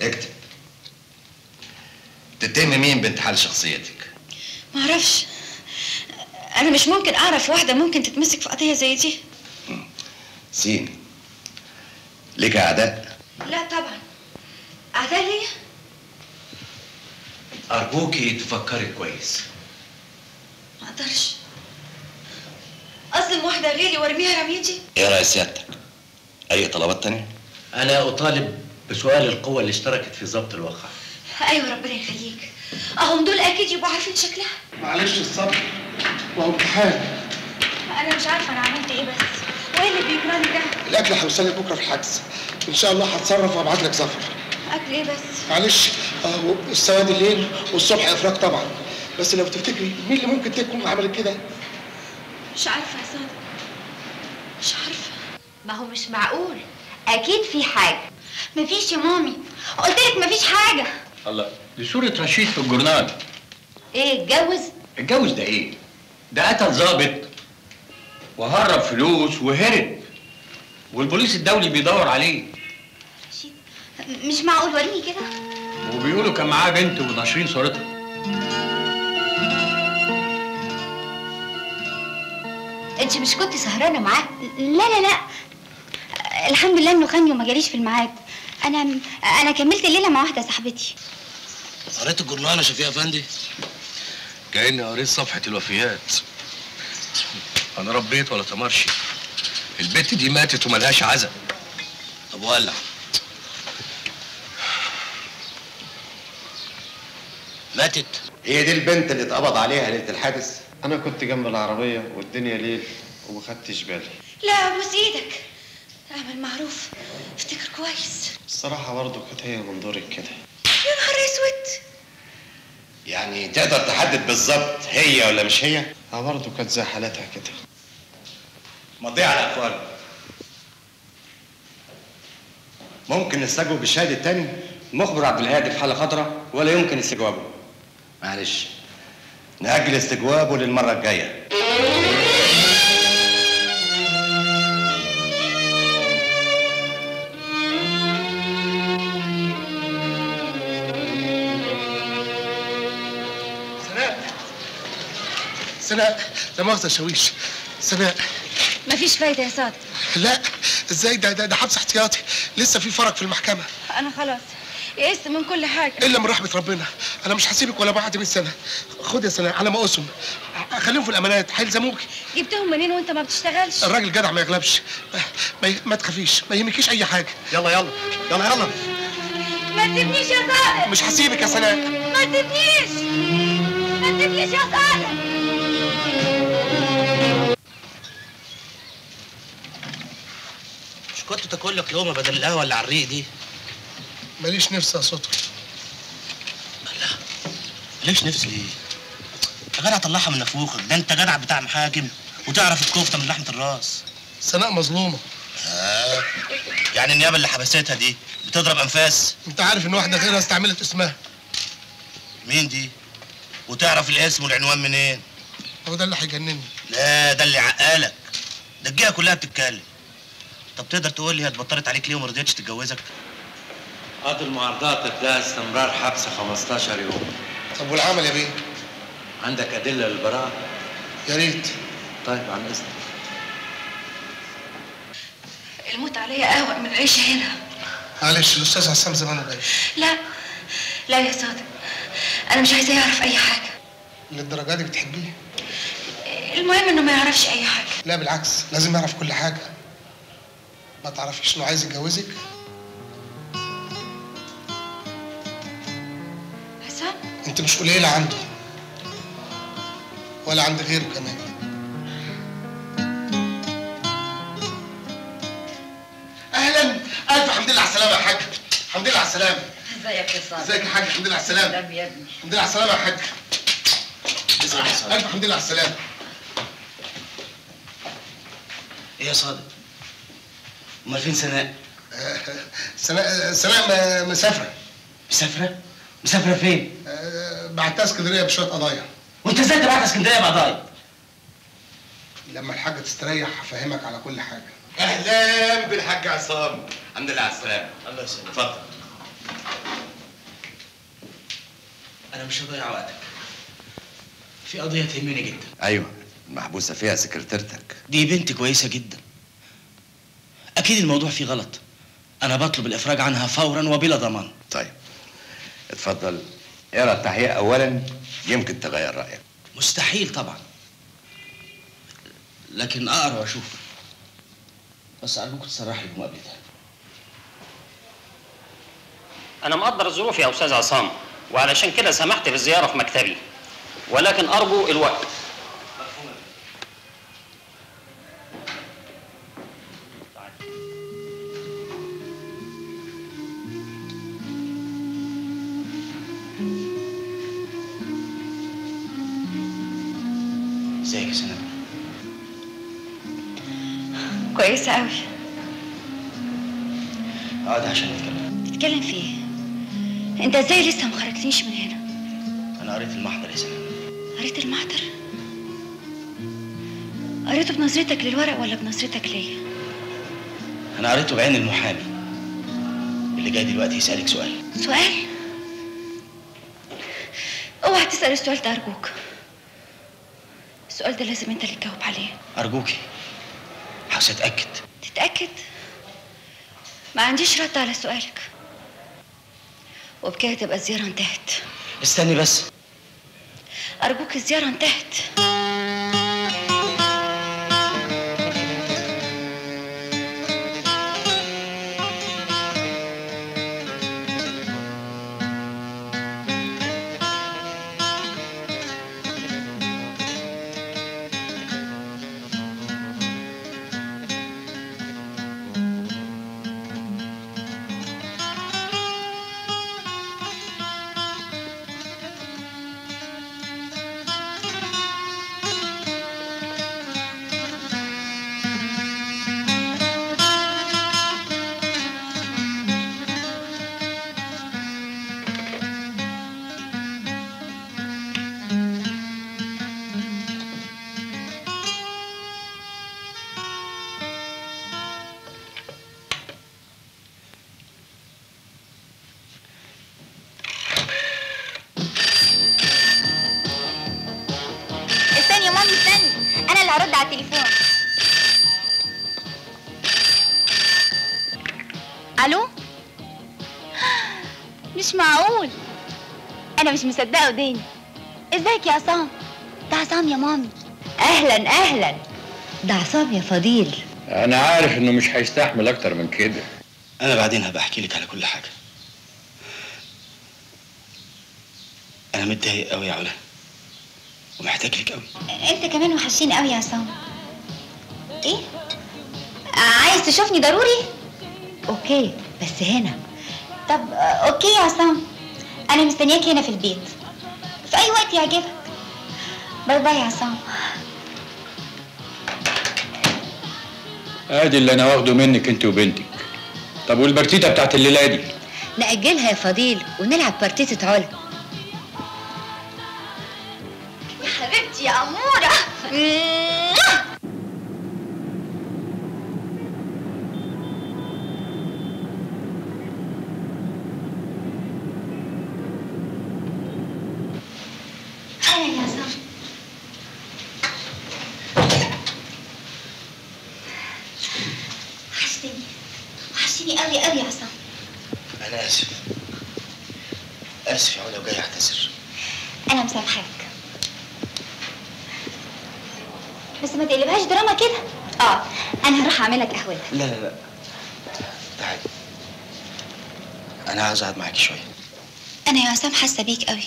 اكتب. تتهم مين بانتحال شخصيتك؟ معرفش أنا مش ممكن أعرف واحدة ممكن تتمسك في قضية زي دي. سين. ليك أعداء؟ لا طبعا. أعداء ليا؟ أرجوكي تفكري كويس. ما أقدرش. أظلم واحدة غيري وأرميها رميتي. إيه رأي سيادتك؟ أي طلبات تانية؟ أنا أطالب بسؤال القوة اللي اشتركت في ضبط الواقع. أيوه ربنا يخليك. أهم دول أكيد يبقوا عارفين شكلها. معلش الصبر وهو امتحان أنا مش عارفة أنا عملت إيه بس. وإيه اللي بيجرالي ده؟ الأكل هيوصلك بكرة في الحجز. إن شاء الله هتصرف وأبعت لك سفر. أكل إيه بس؟ معلش اهو السواد الليل والصبح إفراج طبعا. بس لو تفتكري مين اللي ممكن تكون عملت كده؟ مش عارفة يا صادق مش عارفة. ما هو مش معقول. أكيد في حاجة. مفيش يا مامي. قلت لك مفيش حاجة. الله دي صورة رشيد في الجورنال إيه اتجوز اتجوز ده إيه؟ ده قتل ظابط وهرب فلوس وهرب والبوليس الدولي بيدور عليه مش معقول وريني كده وبيقولوا كان معاه بنت وناشرين صورتها انت مش كنت سهرانه معاه لا لا لا الحمد لله انه خاني وما جاليش في الميعاد أنا أنا كملت الليلة مع واحدة صاحبتي. قريت الجورنال يا شفيق افندي كأني قريت صفحة الوفيات. أنا ربيت ولا تمرشي. البت دي ماتت وملهاش عزا. طب ولع. ماتت. هي دي البنت اللي اتقبض عليها ليلة الحادث؟ أنا كنت جنب العربية والدنيا ليل وما خدتش بالي. لا ابوس إيدك أعمل معروف. أفتكر كويس. الصراحه برضه كانت هي من دورك كده. يا نهار أسود. يعني تقدر تحدد بالظبط هي ولا مش هي؟ آه برضه كانت زي حالتها كده. مضيع على الاقوال ممكن نستجوب الشاهد التاني؟ المخبر عبد الهادي في حالة خطرة ولا يمكن استجوابه؟ معلش. نأجل استجوابه للمرة الجاية. سناء لا مؤاخذه يا شاويش. سناء. مفيش فايدة يا صاد لا. إزاي؟ ده ده, ده حبس احتياطي. لسه في فرج في المحكمة. أنا خلاص. يئست من كل حاجة؟ إلا من رحمه ربنا. أنا مش هسيبك ولا بعد 100 سنة. خد يا سناء على ما اسم خليهم في الأمانات. هيلزموكي جبتهم منين وأنت ما بتشتغلش؟ الراجل جدع ما يغلبش. ما, ي... ما تخافيش. ما يهمكيش أي حاجة. يلا يلا. يلا يلا. ما تسيبنيش يا صادق مش هسيبك يا سناء. ما تسيبنيش ما تسيبنيش يا صادق مش كنت تاكل لك لقمه بدل القهوة اللي على الريق دي؟ ماليش نفس يا سطر اللي مالكش نفس ليه؟ يا جدع طلعها من نافوخك. ده انت جدع بتاع محاكم وتعرف الكفتة من لحمة الراس. سناء مظلومة. آه. يعني النيابة اللي حبستها دي بتضرب أنفاس؟ انت عارف إن واحدة غيرها استعملت اسمها. مين دي؟ وتعرف الاسم والعنوان منين؟ هو ده اللي هيجنني. لا ده اللي عقلك ده الجهة كلها بتتكلم. طب تقدر تقول لي هي اتبطرت عليك ليه وما رضيتش تتجوزك؟ قاضي المعارضات اداها استمرار حبس 15 يوم. طب والعمل يا بيه؟ عندك أدلة للبراءة؟ يا ريت. طيب عن إذنك. الموت عليا أهون من العيشه هنا. معلش الأستاذ عصام زمانه جاي لا لا يا صادق. أنا مش عايزه يعرف أي حاجة. للدرجة دي بتحبيه؟ المهم إنه ما يعرفش أي حاجة. لا بالعكس لازم يعرف كل حاجة. ما تعرفيش انه عايز يتجوزك؟ حسام انت مش قليلة عنده. ولا عند غيره كمان. أهلا. ألف حمد لله على السلامة يا حاج. الحمد لله على السلامة. إزيك يا صادق إزيك يا حاج؟ الحمد لله على السلامة. سلام يا ابني. الحمد لله على السلامة يا حاج. ألف حمد لله على السلامة. إيه يا صادق امال فين سناء؟ سناء سناء مسافرة. مسافرة؟ مسافرة فين؟ آه، بعتها اسكندريه بشوية قضايا. وانت إزاي تبعت اسكندريه بعضاي لما الحاجة تستريح هفهمك على كل حاجة. أهلا بالحاج عصام. الحمد لله على السلامة. الله يسلمك. اتفضل. أنا مش هضيع وقتك. في قضية تهمني جدا. أيوه المحبوسه فيها سكرتيرتك. دي بنت كويسة جدا. أكيد الموضوع فيه غلط. أنا بطلب الإفراج عنها فورا وبلا ضمان. طيب. اتفضل. اقرأ التحقيق اولا. يمكن تغير رأيك. مستحيل طبعا. لكن أقرأ وأشوف. بس ارجوك تصرح لي بمقابلتها. أنا مقدر الظروف يا أستاذ عصام وعلشان كده سمحت بالزيارة في مكتبي. ولكن أرجو الوقت. قوي اقعد عشان نتكلم. تتكلم في إيه؟ أنت إزاي لسه ما خرجتنيش من هنا؟ أنا قريت المحضر يا سناء قريت المحضر؟ قريته بنظرتك للورق ولا بنظرتك ليا؟ أنا قريته بعين المحامي. اللي جاي دلوقتي يسألك سؤال. سؤال؟ اوعى تسأل السؤال ده أرجوك. السؤال ده لازم أنت اللي تجاوب عليه. أرجوكي. عاوز اتأكد. تتأكد؟ ما عنديش رد على سؤالك. وبكده تبقى الزيارة انتهت. استني بس. أرجوك الزيارة انتهت. مصدقه وداني إزيك يا عصام؟ ده عصام يا مامي. أهلا أهلا. ده عصام يا فضيل. أنا عارف إنه مش هيستحمل أكتر من كده. أنا بعدين هبقى أحكي لك على كل حاجة. أنا متضايق قوي يا علا. ومحتاج لك قوي أنت كمان وحشين قوي يا عصام. إيه؟ عايز تشوفني ضروري؟ أوكي بس هنا. طب okay يا عصام. أنا مستنياك هنا في البيت. في أي وقت يعجبك. bye bye يا عصام. ادي اللي أنا واخده منك أنت وبنتك. طب والبرتيته بتاعت الليلة دي؟ نأجلها يا فضيل ونلعب بارتيتة علا. يا حبيبتي يا أمورة أهلا يا عصام وحشتني وحشتني قوي قوي يا عصام أنا اسف اسف يا علا وجاي اعتذر أنا مسامحاك بس ما تقلبهاش دراما كده آه أنا هروح لا لا لا. تعالي أنا عاوز اقعد معاكي شوية. أنا يا عصام حاسة بيك قوي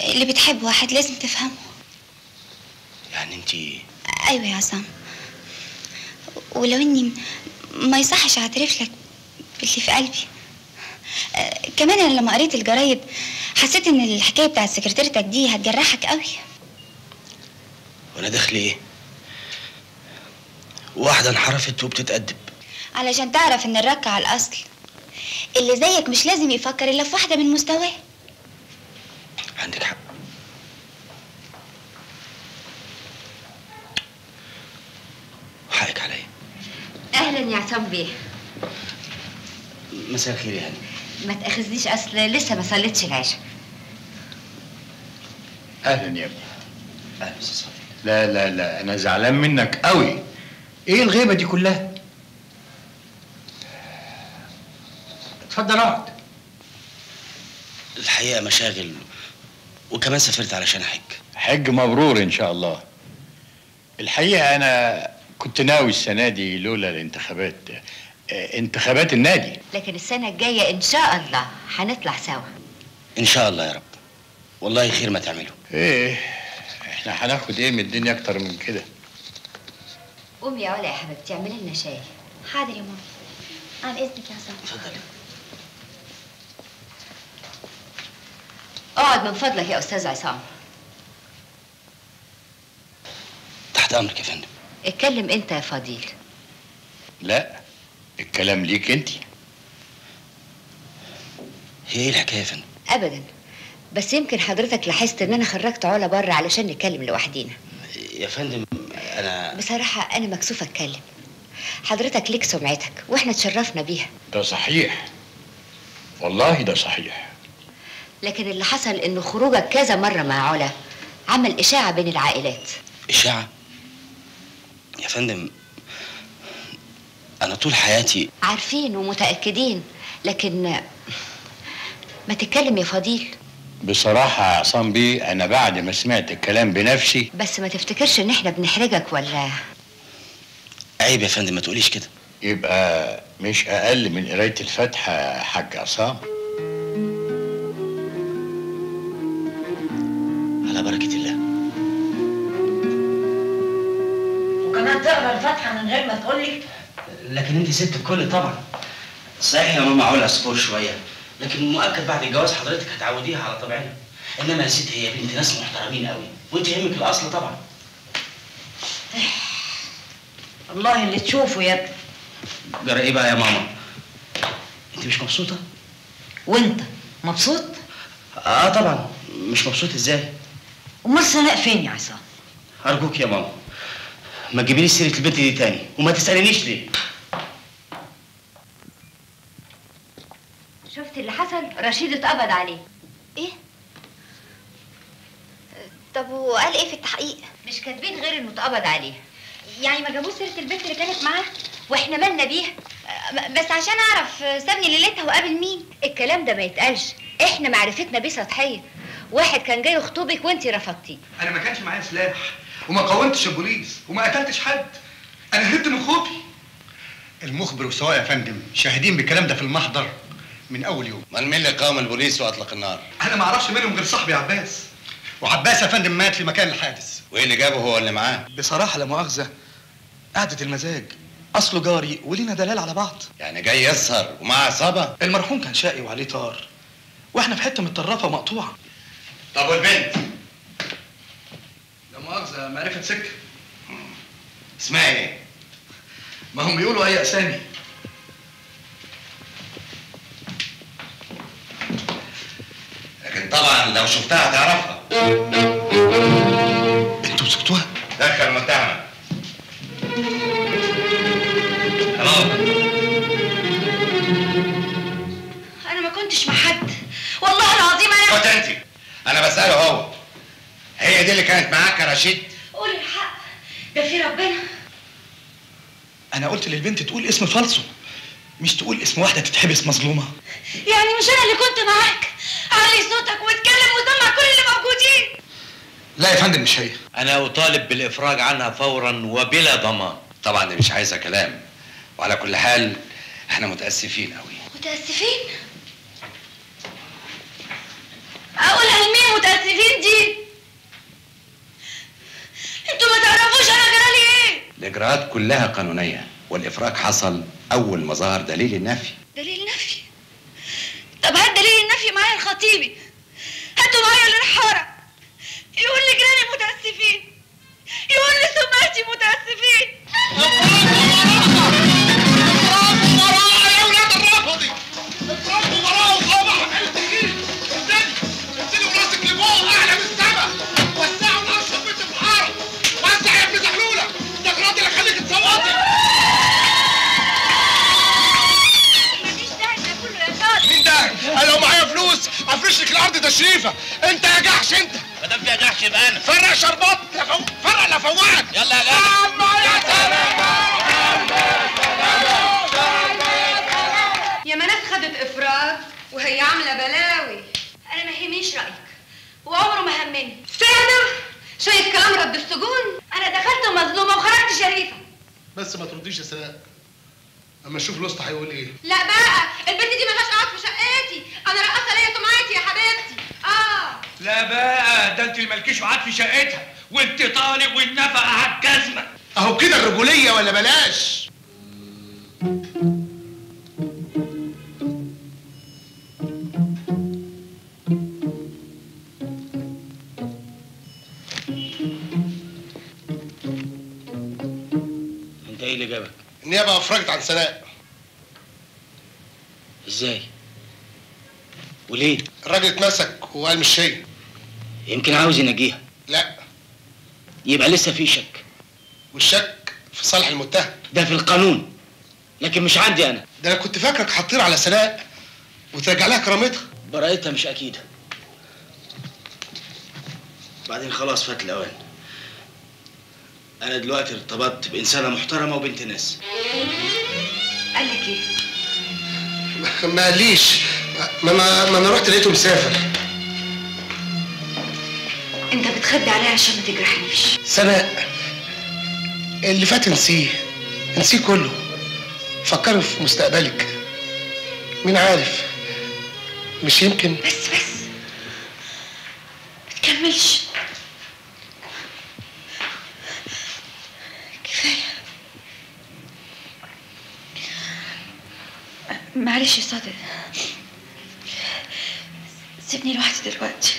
اللي بتحب واحد لازم تفهمه. يعني انت أيوه يا عصام. ولو إني ما يصحش اعترف لك باللي في قلبي. كمان أنا لما قريت الجرايد حسيت إن الحكاية بتاعت سكرتيرتك دي هتجرحك قوي وأنا داخل إيه؟ واحدة انحرفت وبتتأدب علشان تعرف إن الرك على الأصل. اللي زيك مش لازم يفكر إلا في واحدة من مستواه. عندك حق. حقك عليا. أهلا يا عصام بيه مساء الخير يا هاني ما تأخذنيش أصل لسه ما صليتش العشاء. أهلا يا ابني. أهلا أستاذ فضيل لا لا لا أنا زعلان منك قوي إيه الغيبة دي كلها؟ اتفضل اقعد. الحقيقة مشاغل وكمان سافرت علشان أحج. حج مبرور إن شاء الله. الحقيقة أنا كنت ناوي السنة دي لولا الانتخابات آه، انتخابات النادي. لكن السنة الجاية إن شاء الله هنطلع سوا. إن شاء الله يا رب. والله خير ما تعمله إيه إحنا هناخد إيه من الدنيا أكتر من كده؟ قومي يا ولا يا حبيبتي اعملي لنا شاي. حاضر يا ماما. عن اذنك يا عصام اتفضلي اقعد من فضلك يا أستاذ عصام. تحت أمرك يا فندم. اتكلم أنت يا فضيل. لا الكلام ليك أنت. هي إيه الحكاية يا فندم؟ ابدا. بس يمكن حضرتك لاحظت إن أنا خرجت علا بره علشان نتكلم لوحدينا. يا فندم أنا بصراحة أنا مكسوفة أتكلم. حضرتك ليك سمعتك وإحنا اتشرفنا بيها. ده صحيح. والله ده صحيح. لكن اللي حصل إنه خروجك كذا مرة مع علا عمل إشاعة بين العائلات. إشاعة؟ يا فندم أنا طول حياتي عارفين ومتأكدين لكن ما تتكلم يا فضيل. بصراحة يا عصام بيه أنا بعد ما سمعت الكلام بنفسي. بس ما تفتكرش إن إحنا بنحرجك ولا؟ عيب يا فندم ما تقوليش كده. يبقى مش أقل من قراية الفاتحة يا حاج عصام. على بركة الله. وكمان تقرأ الفاتحة من غير ما تقول لي لكن انت ست الكل طبعا صحيح يا ماما علا صفور شوية. لكن مؤكد بعد الجواز حضرتك هتعوديها على طبعنا إنما يا ست هي بنت ناس محترمين قوي وأنت يهمك الأصل طبعا. والله اللي تشوفه يا ابني. جرى إيه بقى يا ماما؟ أنت مش مبسوطة؟ وأنت مبسوط؟ آه طبعا. مش مبسوط إزاي؟ أمال سناء فين يا عصام؟ أرجوك يا ماما ما تجيبيليش سيرة البنت دي تاني وما تسالنيش ليه. اللي حصل رشيد اتقبض عليه. إيه؟ طب وقال إيه في التحقيق؟ مش كاتبين غير إنه اتقبض عليه. يعني ما جابوش سيرة البنت اللي كانت معاه وإحنا مالنا بيها. آه، بس عشان أعرف سابني ليلتها وقابل مين؟ الكلام ده ما يتقالش. إحنا معرفتنا بيه سطحية. واحد كان جاي يخطبك وانتي رفضتيه. أنا ما كانش معايا سلاح وما قاومتش البوليس وما قتلتش حد. أنا هربت من خوفي. المخبر والسواق يا فندم شاهدين بالكلام ده في المحضر. من أول يوم. امال مين اللي قاوم البوليس وأطلق النار؟ أنا ما أعرفش منهم غير صاحبي عباس. وعباس يا فندم مات في مكان الحادث. وإيه اللي جابه هو اللي معاه؟ بصراحة لا مؤاخذة قعدة المزاج. أصله جاري ولينا دلال على بعض. يعني جاي يسهر ومع عصابة؟ المرحوم كان شقي وعليه طار. وإحنا في حتة متطرفة ومقطوعة. طب والبنت؟ لا مؤاخذة معرفة سكة. اسمها إيه؟ ما هم بيقولوا أي أسامي لكن طبعا لو شفتها هتعرفها أنتوا مسكتوها؟ دخل المتهمة. أنا ما كنتش مع حد. والله العظيم أنا كنت أنت. أنا بسأله هو. هي دي اللي كانت معاك يا رشيد؟ قول الحق. ده في ربنا. أنا قلت للبنت تقول اسم فالصو مش تقول اسم واحدة تتحبس مظلومة؟ يعني مش أنا اللي كنت معاك؟ علي صوتك واتكلم وسمع كل اللي موجودين. لا يا فندم مش هي. أنا أطالب بالإفراج عنها فورا وبلا ضمان. طبعا دي مش عايزة كلام. وعلى كل حال إحنا متأسفين قوي متأسفين؟ اقولها لمين متأسفين دي؟ أنتوا ما تعرفوش أنا جرالي إيه. الإجراءات كلها قانونية. والإفراج حصل أول ما ظهر دليل النفي. دليل نفي طب هات دليل النفي معايا الخطيبي؟ هاتوا معايا للحارة. يقول لي جيراني متأسفين. يقول لي سمعتي متأسفين. لك الأرض تشريفة. أنت يا جحش أنت. ما دام فيها جحش يبقى أنا. فرق شربات. لفو... فرق لفوعك يلا يا جدع يا ما ناس خدت افراج وهي عاملة بلاوي. أنا ما يهمنيش رأيك. وعمره ما همني. فعلا شوية كلام رد السجون. أنا دخلت مظلومة وخرجت شريفة. بس ما ترديش يا سناء أما أشوف الوسط هيقول إيه. لا بقى البنت دي ملهاش قعد في شقتي. أنا رقصه ليا سمعتي يا حبيبتي. آه. لا بقى ده أنت اللي مالكيش وعاد في شقتها. وأنت طالب والنفقة على الجزمه أهو كده الرجولية ولا بلاش؟ أنت إيه اللي جابك؟ النيابه افرجت عن سناء. إزاي؟ وليه؟ الراجل اتمسك وقال مش هي. يمكن عاوز ينجيها. لا. يبقى لسه في شك. والشك في صالح المتهم. ده في القانون. لكن مش عندي أنا. ده أنا كنت فاكرك هتطير على سناء وترجع لها كرامتها. براءتها مش أكيدة. بعدين خلاص فات الأوان. أنا دلوقتي ارتبطت بإنسانة محترمة وبنت ناس. قال لك إيه؟ ما قاليش. ما ما, ما أنا رحت لقيته مسافر. أنت بتخبي عليا عشان ما تجرحنيش. سناء اللي فات انسيه انسيه كله. فكري في مستقبلك. مين عارف؟ مش يمكن. بس بس. ما تكملش. معلش يا صادق. سيبني لوحدي دلوقتي.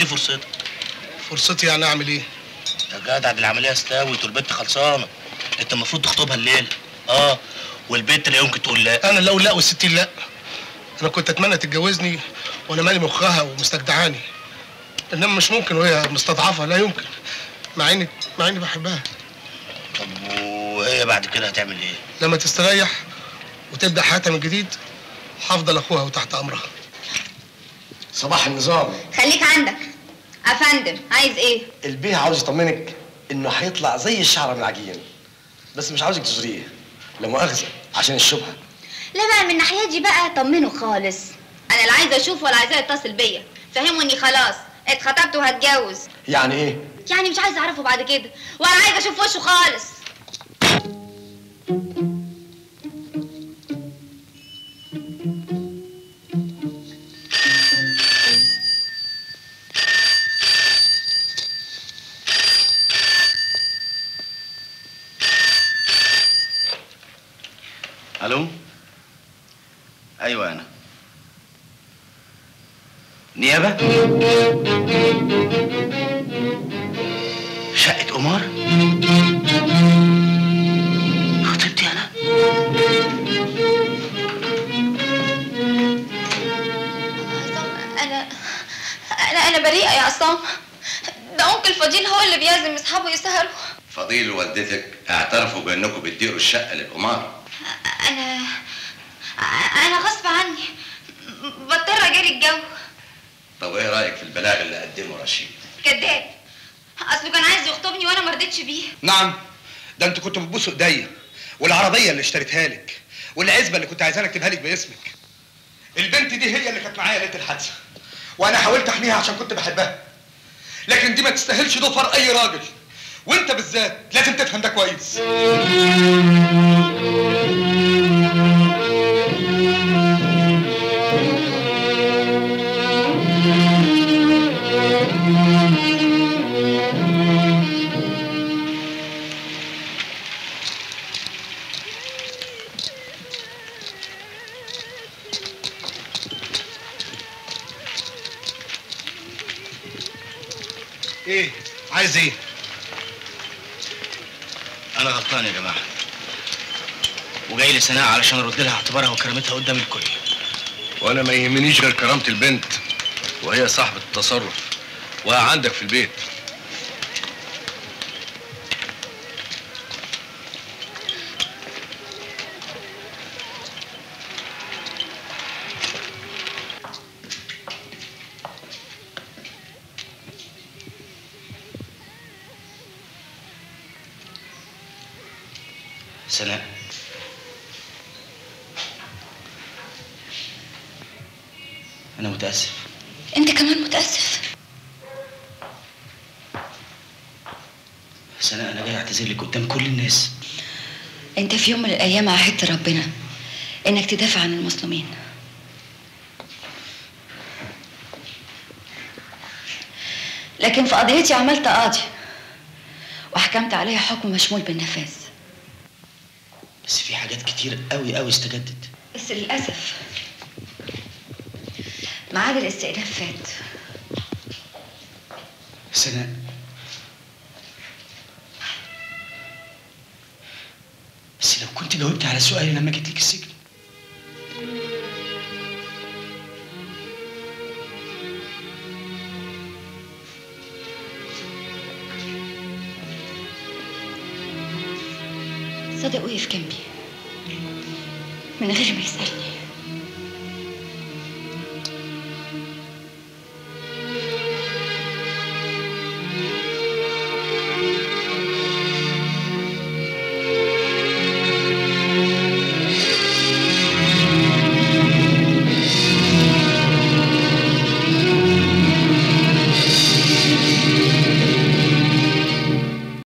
ودي فرصتك فرصتي يعني أعمل إيه؟ يا جدع دي العملية استوت والبنت خلصانة. أنت المفروض تخطبها الليلة. آه والبنت لا يمكن تقول لا. أنا اللي أقول لا والستين لا. أنا كنت أتمنى تتجوزني وأنا مالي مخها ومستجدعاني. إنما مش ممكن وهي مستضعفة لا يمكن. مع اني مع إني بحبها. طب وهي بعد كده هتعمل إيه؟ لما تستريح وتبدأ حياتها من جديد هفضل أخوها وتحت أمرها. صباح النظام. خليك عندك. افندم عايز إيه؟ البيه عاوز يطمنك إنه هيطلع زي الشعرة من العجين بس مش عاوزك تزوريه لا مؤاخذة عشان الشبهة. لا بقى من الناحية دي بقى طمنه خالص. أنا لا عايزة أشوف ولا عايزاه يتصل بيا. فهمه إني خلاص اتخطبت وهتجوز. يعني إيه؟ يعني مش عايزة أعرفه بعد كده ولا عايزة أشوف وشه خالص. نيابه شقة قمار؟ خطيبتي أنا؟ أنا أنا أنا بريئة يا عصام. ده أنكل فضيل هو اللي بيعزم أصحابه يسهروا. فضيل ووالدتك اعترفوا بأنكم بتديروا الشقة للقمار. أنا أنا غصب عني. بضطر اجري الجو. طب إيه رأيك في البلاغ اللي قدمه رشيد؟ كذاب اصله كان عايز يخطبني وأنا ما رضيتش بيه. نعم ده انت كنت بتبوسوا إيديا والعربية اللي اشتريتها لك والعزبة اللي كنت عايزانا اكتبها لك باسمك. البنت دي هي اللي كانت معايا ليلة الحادثة وأنا حاولت أحميها عشان كنت بحبها. لكن دي ما تستاهلش ضفر أي راجل وأنت بالذات لازم تفهم ده كويس. علشان ارد لها اعتبارها وكرامتها قدام الكل. وأنا ما يهمنيش غير كرامة البنت وهي صاحبة التصرف. وعندك في البيت. الأيام عهدت ربنا إنك تدافع عن المظلومين. لكن في قضيتي عملت قاضي وحكمت عليها حكم مشمول بالنفاذ. بس في حاجات كتير قوي قوي استجدت. بس للأسف ميعاد الاستئناف فات. سناء بس لو كنت جاوبت على سؤالي لما جيت لك السجن. صدق وقف جنبي.